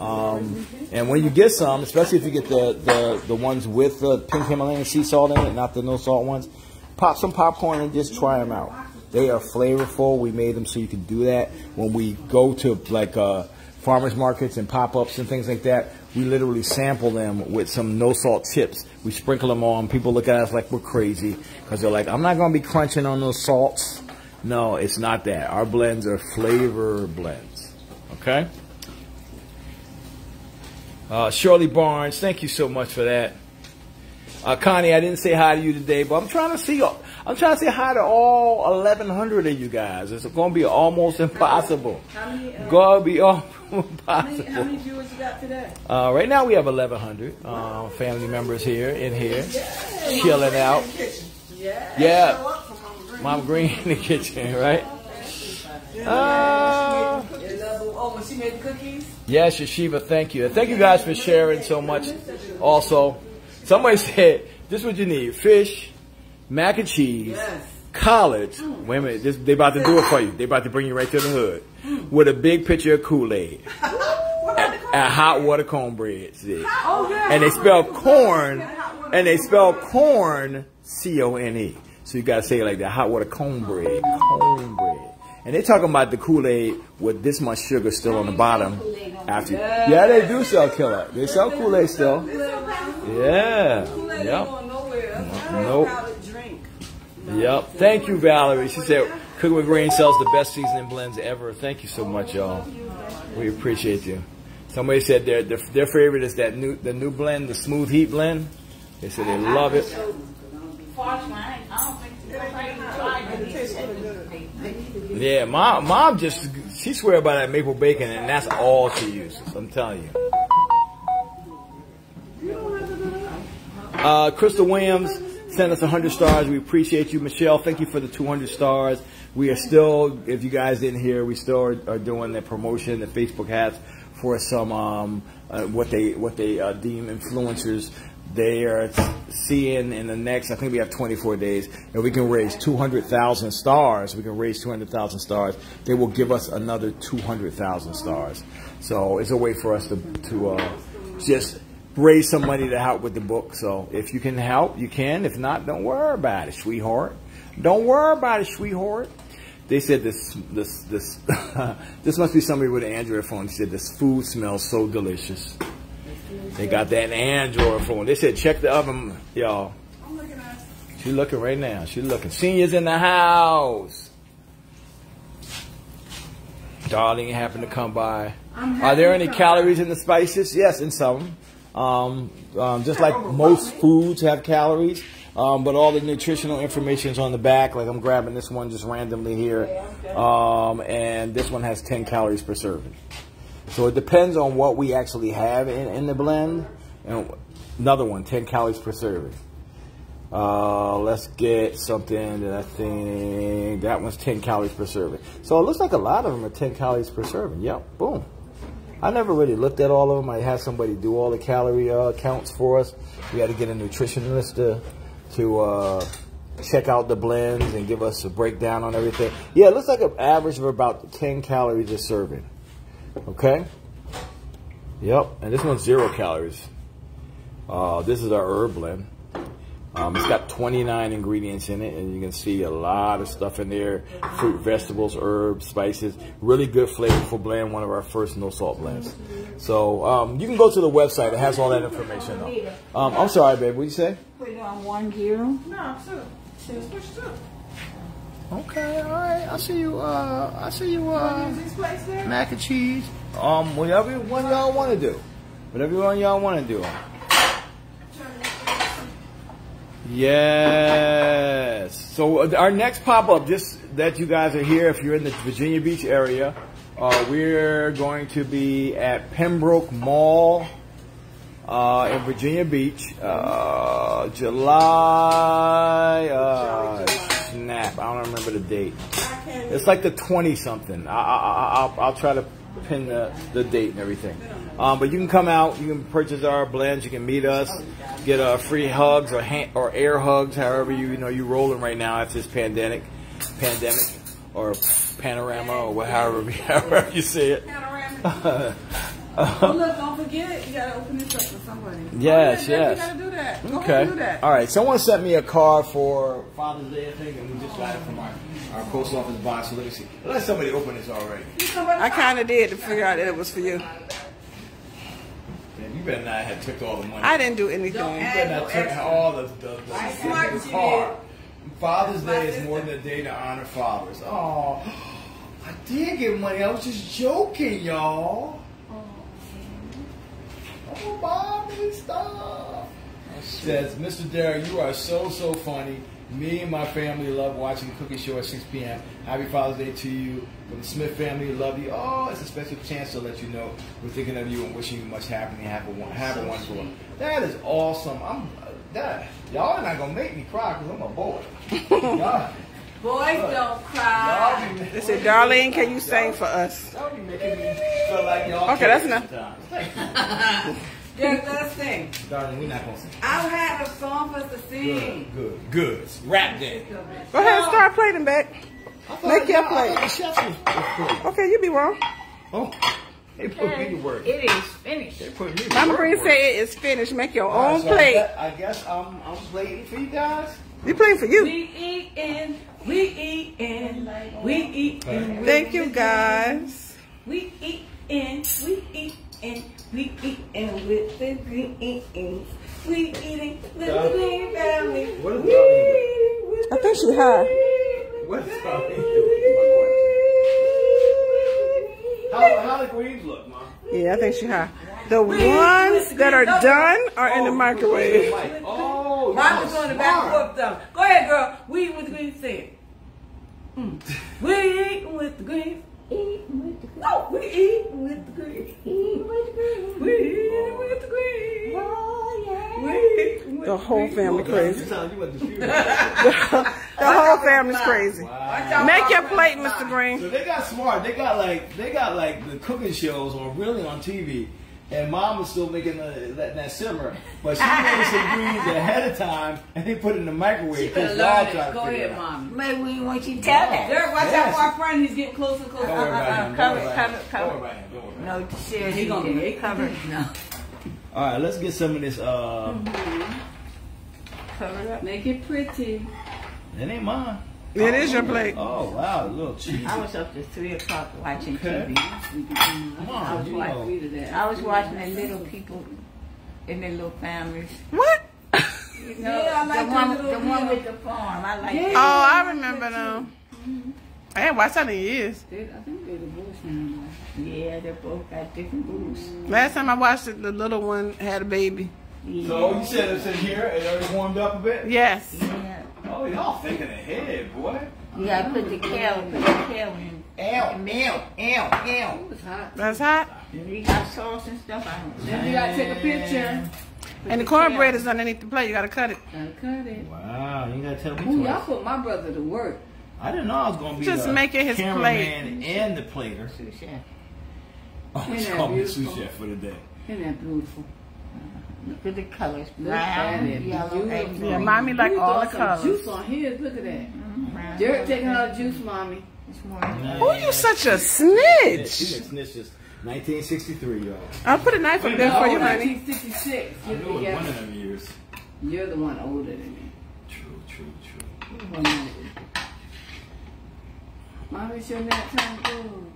Um, and when you get some, especially if you get the, the, the ones with the pink Himalayan sea salt in it, not the no salt ones, pop some popcorn and just try them out. They are flavorful. We made them so you can do that. When we go to like uh, farmers markets and pop ups and things like that, we literally sample them with some no salt chips. We sprinkle them on. People look at us like we're crazy because they're like, I'm not going to be crunching on those salts. No, it's not that. Our blends are flavor blends. Okay? Uh, Shirley Barnes, thank you so much for that. Uh, Connie, I didn't say hi to you today, but I'm trying to see. I'm trying to say hi to all 1,100 of you guys. It's going to be almost impossible. How many, uh, Going to be almost how many, how many viewers you got today? Uh, right now we have 1,100 uh, family members here in here, chilling out. Yeah. Yeah, Show up for Mama Green. Mom Green in the kitchen, right? Uh, oh when she made the cookies. Yes, Yeshiva, thank you. And thank you guys for sharing so much. Also, somebody said, this is what you need. Fish, mac and cheese, Yes. college. Wait a minute, this, they about to do it for you. They about to bring you right to the hood. With a big pitcher of Kool-Aid. And hot water cornbread. Oh yeah. And they spell corn, and they spell corn, C-O-N-E. So you gotta say it like that, hot water cornbread, cornbread. And they talking about the Kool-Aid with this much sugar still on the bottom. After, yeah, they do sell killer. They sell Kool-Aid still. Yeah. Yep. Nope. Yep. Thank you, Valerie. She said Cooking with Grain sells the best seasoning blends ever. Thank you so much, y'all. We appreciate you. Somebody said their, their their favorite is that new the new blend, the smooth heat blend. They said they love it. Yeah, mom, mom just she swear by that maple bacon, and that's all she uses. I'm telling you. Uh, Crystal Williams sent us 100 stars. We appreciate you, Michelle. Thank you for the 200 stars. We are still, if you guys didn't hear, we still are, are doing the promotion that Facebook has for some um, uh, what they what they uh, deem influencers. They are seeing in the next, I think we have 24 days, and we can raise 200,000 stars. We can raise 200,000 stars. They will give us another 200,000 stars. So it's a way for us to to uh, just raise some money to help with the book. So if you can help, you can. If not, don't worry about it, sweetheart. Don't worry about it, sweetheart. They said this this this this must be somebody with an Android phone. They said this food smells so delicious. They got that Android phone. They said check the oven, y'all. I'm looking at She looking right now. She looking. Seniors in the house. Darling happened to come by. Are there any calories in the spices? Yes, in some. Um, um, just like most foods have calories, um, but all the nutritional information is on the back. Like I'm grabbing this one just randomly here, um, and this one has 10 calories per serving. So it depends on what we actually have in, in the blend. And another one, 10 calories per serving. Uh, let's get something that I think that one's 10 calories per serving. So it looks like a lot of them are 10 calories per serving. Yep, boom. I never really looked at all of them. I had somebody do all the calorie uh, counts for us. We had to get a nutritionist to to uh, check out the blends and give us a breakdown on everything. Yeah, it looks like an average of about 10 calories a serving. Okay. Yep, and this one's zero calories. Uh, this is our herb blend. Um, it's got 29 ingredients in it, and you can see a lot of stuff in there. Fruit, vegetables, herbs, spices. Really good flavorful blend, one of our first no salt blends. So um, you can go to the website. It has all that information. Um, I'm sorry, babe. What did you say? Put it on one zero. No, two. Just push two. Okay, all right. I'll see you. Uh, I'll see you. Uh, mac and cheese. Um, whatever one y'all want to do. Whatever one y'all want to do. Yes. So uh, our next pop up, just that you guys are here, if you're in the Virginia Beach area, uh, we're going to be at Pembroke Mall uh, in Virginia Beach, uh, July. Uh, snap! I don't remember the date. It's like the 20 something. I, I, I, I'll, I'll try to pin the, the date and everything. Um, but you can come out, you can purchase our blends, you can meet us, get uh, free hugs or hand, or air hugs, however you, you know you're rolling right now after this pandemic, pandemic or panorama or whatever however, however you say it. Panoramic. oh, look, don't forget, you gotta open this up for somebody. Yes, oh, yeah, yes. You gotta do that. Go ahead Okay. and do that. All right. Someone sent me a card for Father's Day, I think, and we just got it from our, our post office box. So let me see. Let somebody open this already. I kind of did to figure out that it was for you. Man, you better not have took all the money. I didn't do anything. You better not took all the, the, the, smart the you card. Father's Day is more than a day to honor fathers. Oh, I did get money. I was just joking, y'all. Oh, Bobby, stop. Says, Mr. Derek, you are so, so funny. Me and my family love watching the Cookie Show at 6 p.m. Happy Father's Day to you. From the Smith family, love you. Oh, it's a special chance to let you know we're thinking of you and wishing you much happiness. Have a, one- have a wonderful one. That is awesome. I'm that y'all are not gonna make me cry because I'm a boy. y'all, Boys don't cry. They said, Darlene, can you sing for us? Y'all be making me feel like y'all Okay, that's enough. sometimes. Yeah, let's sing. Darling, we're not gonna sing. I had a song for us to sing. Good, good, good. Rap that. Go ahead, and start plating back. Make your plate. The chefs was, was pretty. Okay, you be wrong. Oh, they put me to work. It is finished. They put me to Mama work. Said it is finished. Make your All right, own so I plate. guess- I guess I'm I'm plating for you guys. You playing for you. We eatin', we eatin', we eatin'. Thank you, guys. We eatin', we eatin', we eatin' with the green. We eating with the green family. What is We eating with I think she high. What is Darlene doing? How how the greens look, mom? Yeah, I think she high. The ones that are done are in the microwave. Oh, Mine was you're doing the back and smart. Go ahead, girl. We eat with the green thing. Mm. We eat with the green. Eating with the green. No, we eat with the green. Eating with the green. We eat with the green. Oh, yeah. We eating with The whole green. family crazy. sound like you went to shoot. The whole family's crazy. Wow. Make your plate, Mr. Green. So they got smart. They got like they got like the cooking shows on really on TV. And mom was still making the, that, that simmer, but she made some greens ahead of time, and they put it in the microwave. You better learn it. Go ahead, it out. mommy. Maybe we want you to tell that. Derek, watch Yes. out for our friend. He's getting closer and closer. Don't worry about Uh, uh, him. cover Don't it, cover it, cover it. worry about him. Don't worry about him. No, seriously, He gonna you make cover it. it. No, All right, let's get some of this. Uh, cover it up. Make it pretty. it ain't mine. It is your plate. Oh, oh wow, a little cheesy. I was up to three o'clock watching Okay. TV. Come I on, was you watching. know. Free to that. I was watching the little people in their little families. What? You know, Yeah, I like the the one, the one with the farm. I like Yeah. Oh, I remember them. I ain't watched that in years. They- I think they're the Bush now. that. Yeah, they both got different boots. Last time I watched it, the little one had a baby. Yeah. So you said it's in here. It already warmed up a bit. Yes. yeah. Oh, y'all thinking ahead, boy. You gotta put the kale, put the kale in. Ew, ew, ew, ew. It was hot. That's hot. You got sauce and stuff. I don't Then you gotta take a picture. And the cornbread is underneath the plate. You gotta cut it. Gotta cut it. Wow, you gotta tell me Ooh, y'all put my brother to work. I didn't know I was gonna be Just the make it his cameraman and the plater. Sous chef. Oh, Isn't it's called me sous chef for the day. Isn't that beautiful? Uh-huh. Look at the colors. Brown, it. yellow, Beautiful. and Yeah, mommy like You all throw the some colors. Juice on his. Look at that. Mm-hmm. Brown, Derek yellow, taking out juice, mommy. It's more. Oh, you such a Yeah, she snitch. been 1963, y'all. I'll put a knife up there for you, honey. 1966. I knew it one of them years. You're the one older than me. True, true, true. You're the one older. Mommy, it's your nap time to go.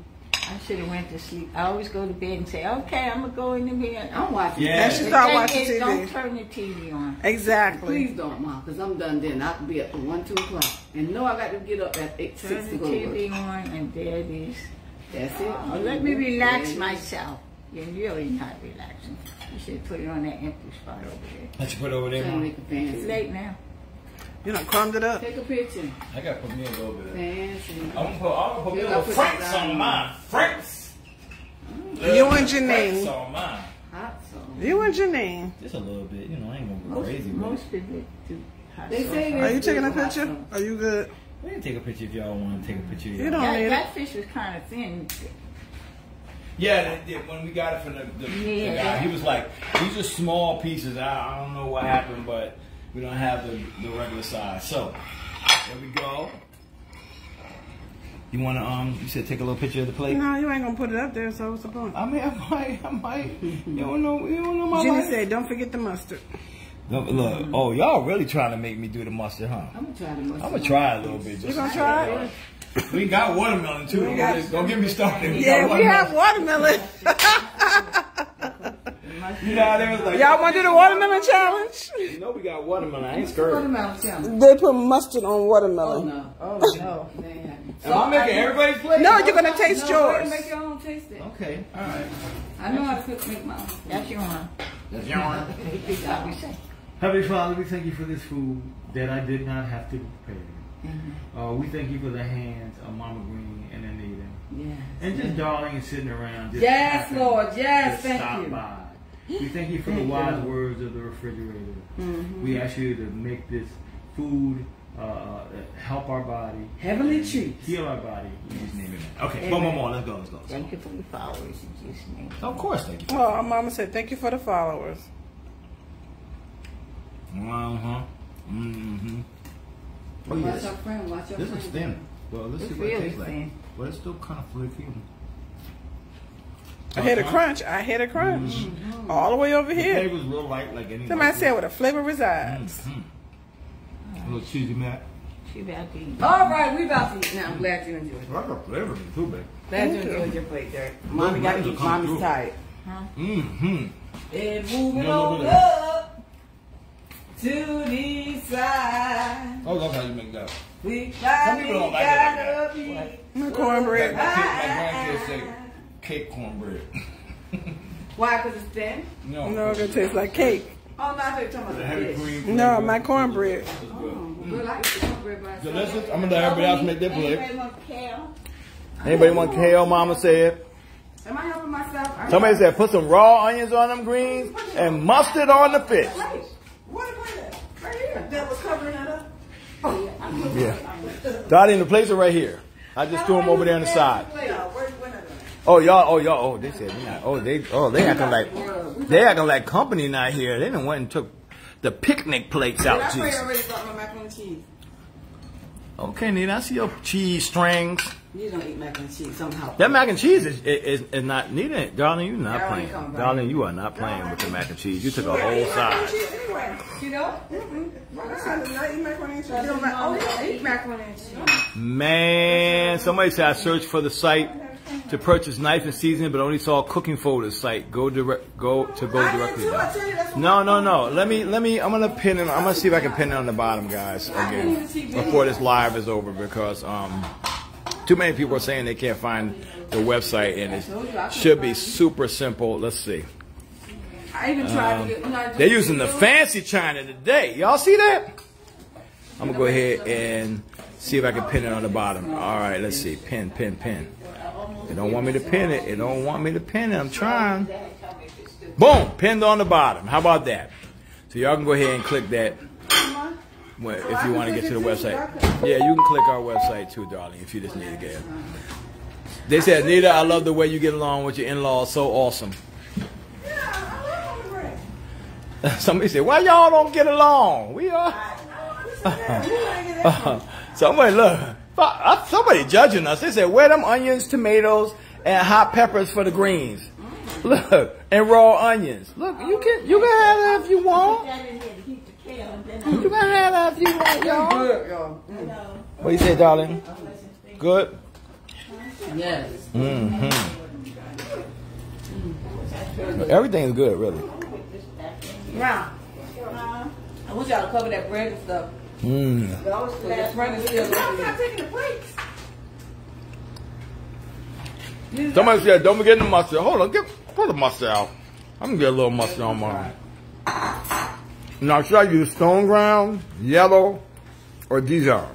I should have went to sleep. I always go to bed and say, "Okay, I'm gonna go in the bed." I'm watching. Yeah. And she start watching is, TV. Don't turn the TV on. Exactly. Please don't, Mom, because I'm done then. I'll be up to 1, 2 o'clock. And no, I got to get up at 8, 6 Turn to the go to work. TV on, and there it is. That's it. Oh, let me relax myself. You're really not relaxing. You should put it on that empty spot over there. Let you put it over there, Trying to mom. make it It's late now. You done crumbed it up. Take a picture. I gotta put me a little bit of Fancy. I'm gonna put, I'm gonna put me a little gotta Franks on down. mine. Franks. You and Franks Janine. on mine. Hot sauce. You and Janine. Just a little bit, you know, I ain't gonna go Most, crazy most of it do hot They sauce say on Are you taking a picture? sauce. Are you good? We can take a picture if y'all want to take a picture. You y'all. don't That, need it. that fish was kind of thin. Yeah, they did. when we got it from the, the, the guy, he was like, "These are small pieces. I, I don't know what happened, but we don't have the, the regular size." So there we go. You want to um? You said take a little picture of the plate. No, you ain't gonna put it up there, so what's the point? I mean, I might, I might. You don't know, you don't know my Jenny life. said, don't forget the mustard. Look, look, oh, y'all really trying to make me do the mustard, huh? I'm going to try the mustard. I'm gonna try a little bit. Just You gonna try it? We got watermelon too. Don't, got- get- don't get me started. We Yeah, got we have watermelon. watermelon. You know, they was like, Y'all want to do the watermelon challenge? You know, we got watermelon. I ain't scared. Watermelon challenge. They put mustard on watermelon. Oh, watermelon. no. Oh no. Man. Am I making everybody's plate? No, you're gonna taste no, yours. Make your own taste it. Okay, all right. I know how to cook, make my own. That's your one. That's your one. I'll be saying. Heavenly Father, we thank you for this food that I did not have to prepare. Uh, we thank you for the hands of Mama Green and Anita. Yes. And just darling and sitting around. Just Yes, happy Lord. Yes, to thank stop you. by. We thank you for the wise words of the refrigerator. Mm-hmm. We ask you to make this food uh, uh, help our body, Heavenly treats. heal our body. You just name it. Okay, one more, more. Let's go. Let's go. Thank you for the followers in Jesus' name. Of course, thank you. Oh, our mama said, thank you for the followers. Uh huh. Mm-hmm. Oh Watch yes. your friend. Watch your This friend. is thin. Well, let's It's see what it really tastes like. But it's still kind of flaky. I hear the crunch. I hear the crunch. Mm-hmm. All the way over The here. flavor's real light, like any. Somebody said where the flavor resides. Mhm. A little cheesy, man. She about to eat. All right, we about to eat now. I'm glad you enjoyed. it. I got flavor too, babe. Glad you Thank you. enjoyed your plate, Derek. Mommy got to Those eat. come Mommy's through. tired. Mm-hmm. And moving No, no, on up to the side. I love how you make that. We Some people don't like it like gotta be. My Like cornbread. my, kid, my grandkids say cake cornbread. Why? Because it's thin? no. No, it's gonna taste like cake. Oh, no, I thought you were talking The about heavy the fish. No, flavor. my cornbread. It's good. Oh, mm. Good, I eat the cornbread by itself. Delicious. I'm gonna let everybody else make their plate. Anybody want kale? Anybody want kale? Mama said. Am I helping myself? I'm Somebody said put some raw onions on them greens and mustard on the fish. What is that? right here. That was covering it up. Yeah. Oh, Dottie, the plates are right here. I just threw them over there on the side. Oh y'all, oh y'all, oh they said we not. Oh they, oh they acting like they acting like company not here. They didn't went and took the picnic plates I out. pray Jesus. already brought my macaroni and cheese. Okay, Nita, I see your cheese strings. You don't eat macaroni and cheese somehow. That mac and cheese is is, is not Nita, darling. You're not Darling, playing, come back. darling. You are not playing with the mac and cheese. You took a whole side. You know? Mm-hmm. Not eat macaroni and cheese. You don't oh, you don't eat macaroni and cheese. Man, somebody said I searched for the site to purchase knife and seasoning, but only saw cooking photos site. Go direct, go to go directly. there. No, no, no. Let me, let me. I'm gonna pin it. I'm gonna see if I can pin it on the bottom, guys, again before this live is over because um, too many people are saying they can't find the website and it should be super simple. Let's see. I even tried to get, you know, I just- They're using the fancy china today. Y'all see that? I'm gonna go ahead and see if I can pin it on the bottom. All right, let's see. Pin, pin, pin. They don't want me to pin it. They don't want me to pin it. I'm trying. Boom, pinned on the bottom. How about that? So y'all can go ahead and click that if you want to get to the website. Yeah, you can click our website too, darling, if you just need to get it. They said, Nita, I love the way you get along with your in-laws. So awesome. Somebody said, why y'all don't get along? We are. somebody look. Somebody judging us. They said, where them onions, tomatoes, and hot peppers for the greens? Look, and raw onions. Look, you can you can have that if you want. Got in here to heat the kale and then You can have that if you want, y'all. What you say, darling? Good. Yes. Mm-hmm. Everything is good, really. Now, I want y'all to cover that bread and stuff. Mm. So your friend is still over there. taking the. Somebody said, don't forget the mustard. Hold on, get put the mustard out. I'm gonna get a little mustard on mine. Now, should I use stone ground, yellow, or Dijon?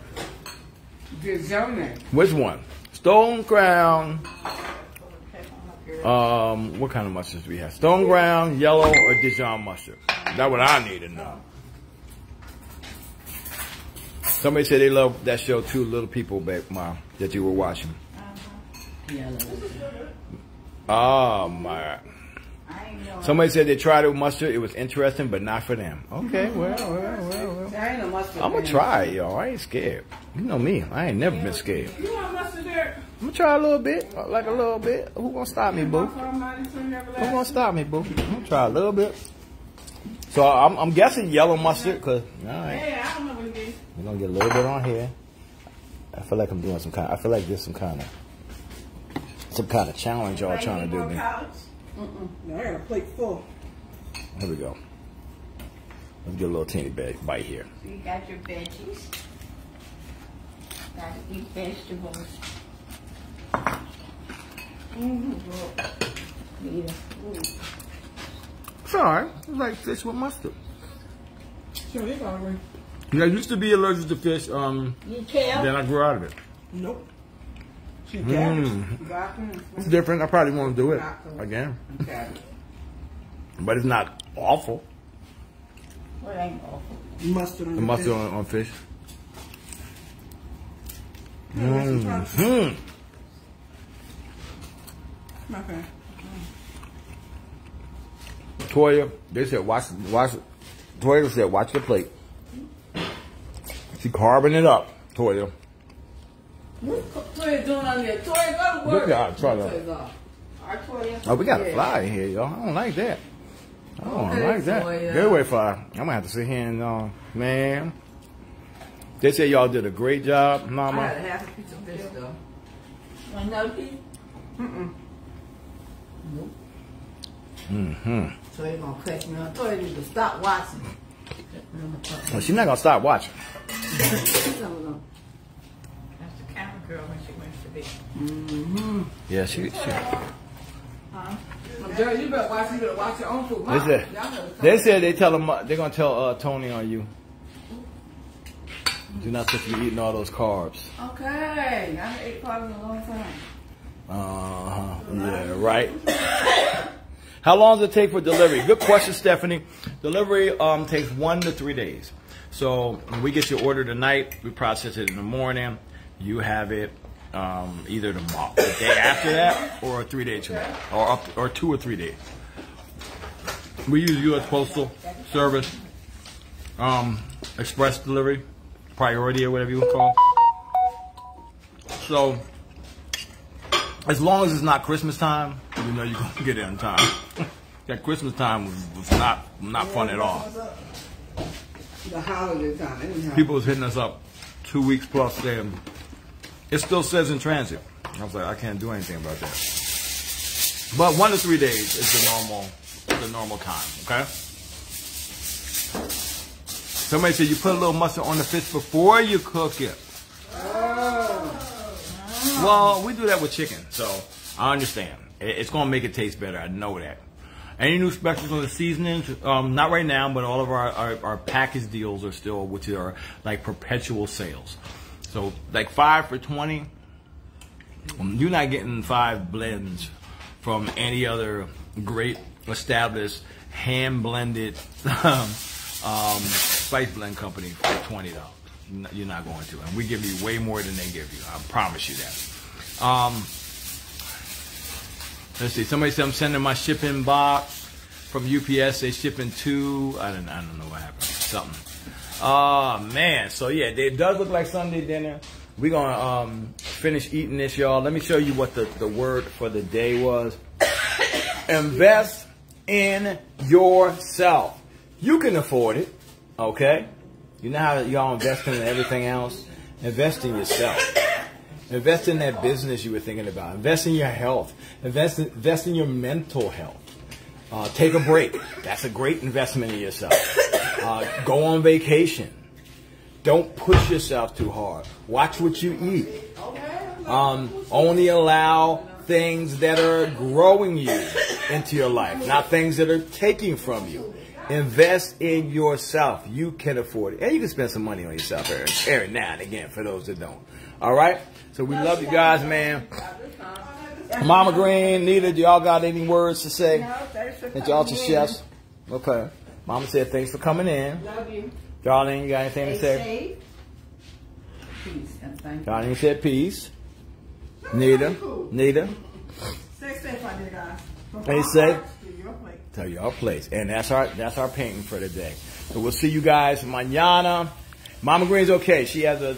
Dijon. Which one? Stone ground. Um, what kind of mustards do we have? Stone ground, yellow, or Dijon mustard? That's what I need to know. Somebody said they love that show too, Little People, back, Mom, that you were watching. Oh my. I know. Somebody said they tried it with mustard. It was interesting, but not for them. Okay, well, well, well, well. Ain't no mustard. I'm gonna try it, y'all. I ain't scared. You know me. I ain't never been scared. You want mustard there? I'm gonna try a little bit, uh, like a little bit. Who gonna stop me, boo? Almighty, so never Who gonna stop me, boo? I'm gonna try a little bit. So I'm, I'm guessing yellow mustard, cause all right, we're gonna get a little bit on here. I feel like I'm doing some kind. Of, I feel like there's some kind of some kind of challenge y'all trying to do. Me. Now I got a plate full. Here we go. Let's get a little teeny bit bite here. So you got your veggies. Gotta eat vegetables. Mm-hmm. Nita. It's all right. It's like fish with mustard. Sure, they got away. Yeah, I used to be allergic to fish. Um, You kale? then I grew out of it. Nope. She Mm. got. It's different. I probably won't do it again, Okay. but it's not awful. What ain't awful? Mustard on The the mustard fish. on, on fish. Hmm. Okay. Toya, they said watch watch. Toya said watch the plate. She carving it up, Toya. What's Toy doing on there? Toy, go to work. Look at try Toya. Oh, we got a fly in here, y'all. I don't like that. I don't Okay, like that. Toya. Get away, fly. I'm gonna have to sit here and, uh, man. They say y'all did a great job, Mama. I had a half a piece of fish though. Want another piece? Mm-mm. Nope. Mm-hmm. Toy gonna cut me off. Toy need to stop watching. Well, she's not gonna stop watching. That's the camera girl when she wants to be. Yeah, she. she Well, Jerry, you better watch. You better watch your own food. they Mom, said they said they tell them they're gonna tell uh, Tony on you. You're not supposed to be eating all those carbs. Okay, I haven't ate carbs in a long time. Uh huh. Yeah, right. How long does it take for delivery? Good question, Stephanie. Delivery um, takes one to three days. So when we get your order tonight, we process it in the morning. You have it um, either tomorrow, the day after that, or three days from now, or up, or two or three days. We use U.S. Postal Service, um, express delivery, priority or whatever you would call. It. So as long as it's not Christmas time, you know you're gonna get it on time. that Christmas time was, was not not fun at all. Uh, the holiday time, anyhow. People was hitting us up two weeks plus saying it still says in transit. I was like, I can't do anything about that. But one to three days is the normal the normal time, okay? Somebody said you put a little mustard on the fish before you cook it. Oh. Well, we do that with chicken, so I understand. It's gonna make it taste better. I know that. Any new specials on the seasonings? Um, not right now, but all of our, our, our package deals are still, which are like perpetual sales. So like five for twenty. Um, You're not getting five blends from any other great established hand blended um, um, spice blend company for twenty dollars. You're not going to, and we give you way more than they give you. I promise you that. Um, let's see. Somebody said I'm sending my shipping box from UPS. They shipping two. I don't. I don't know what happened. Something. Oh man. So yeah, it does look like Sunday dinner. We're gonna um, finish eating this, y'all. Let me show you what the, the word for the day was. Invest in yourself. You can afford it, okay? You know how y'all investing in everything else? Invest in yourself. Invest in that business you were thinking about. Invest in your health. Invest in, invest in your mental health. Uh, take a break. That's a great investment in yourself. Uh, go on vacation. Don't push yourself too hard. Watch what you eat. Um, only allow things that are growing you into your life, not things that are taking from you. Invest in yourself. You can afford it. And you can spend some money on yourself every, every now and again for those that don't. All right? So we love you guys, man. Mama Green, Nita, do y'all got any words to say? No, thanks for That y'all to in. chefs? Okay. Mama said thanks for coming in. Love you. Darling, you got anything to say? Peace and thank you. Darling said peace. Nita, Nita, Stay safe out there, guys. Stay safe. Hearts to your tell y'all place. And that's our that's our painting for today. So we'll see you guys mañana. Mama Green's okay. She has a,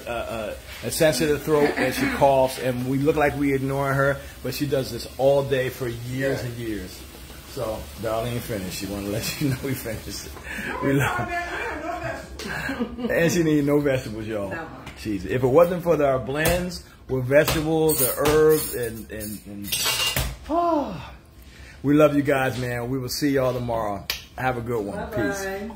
a, a, a sensitive throat and she coughs, and we look like we ignore her, but she does this all day for years and years. So, darling, finished. She want to let you know we finished. We love. and she need no vegetables, y'all. Jeez, if it wasn't for our blends with vegetables, the herbs, and and, and oh, we love you guys, man. We will see y'all tomorrow. Have a good one. Peace. Bye.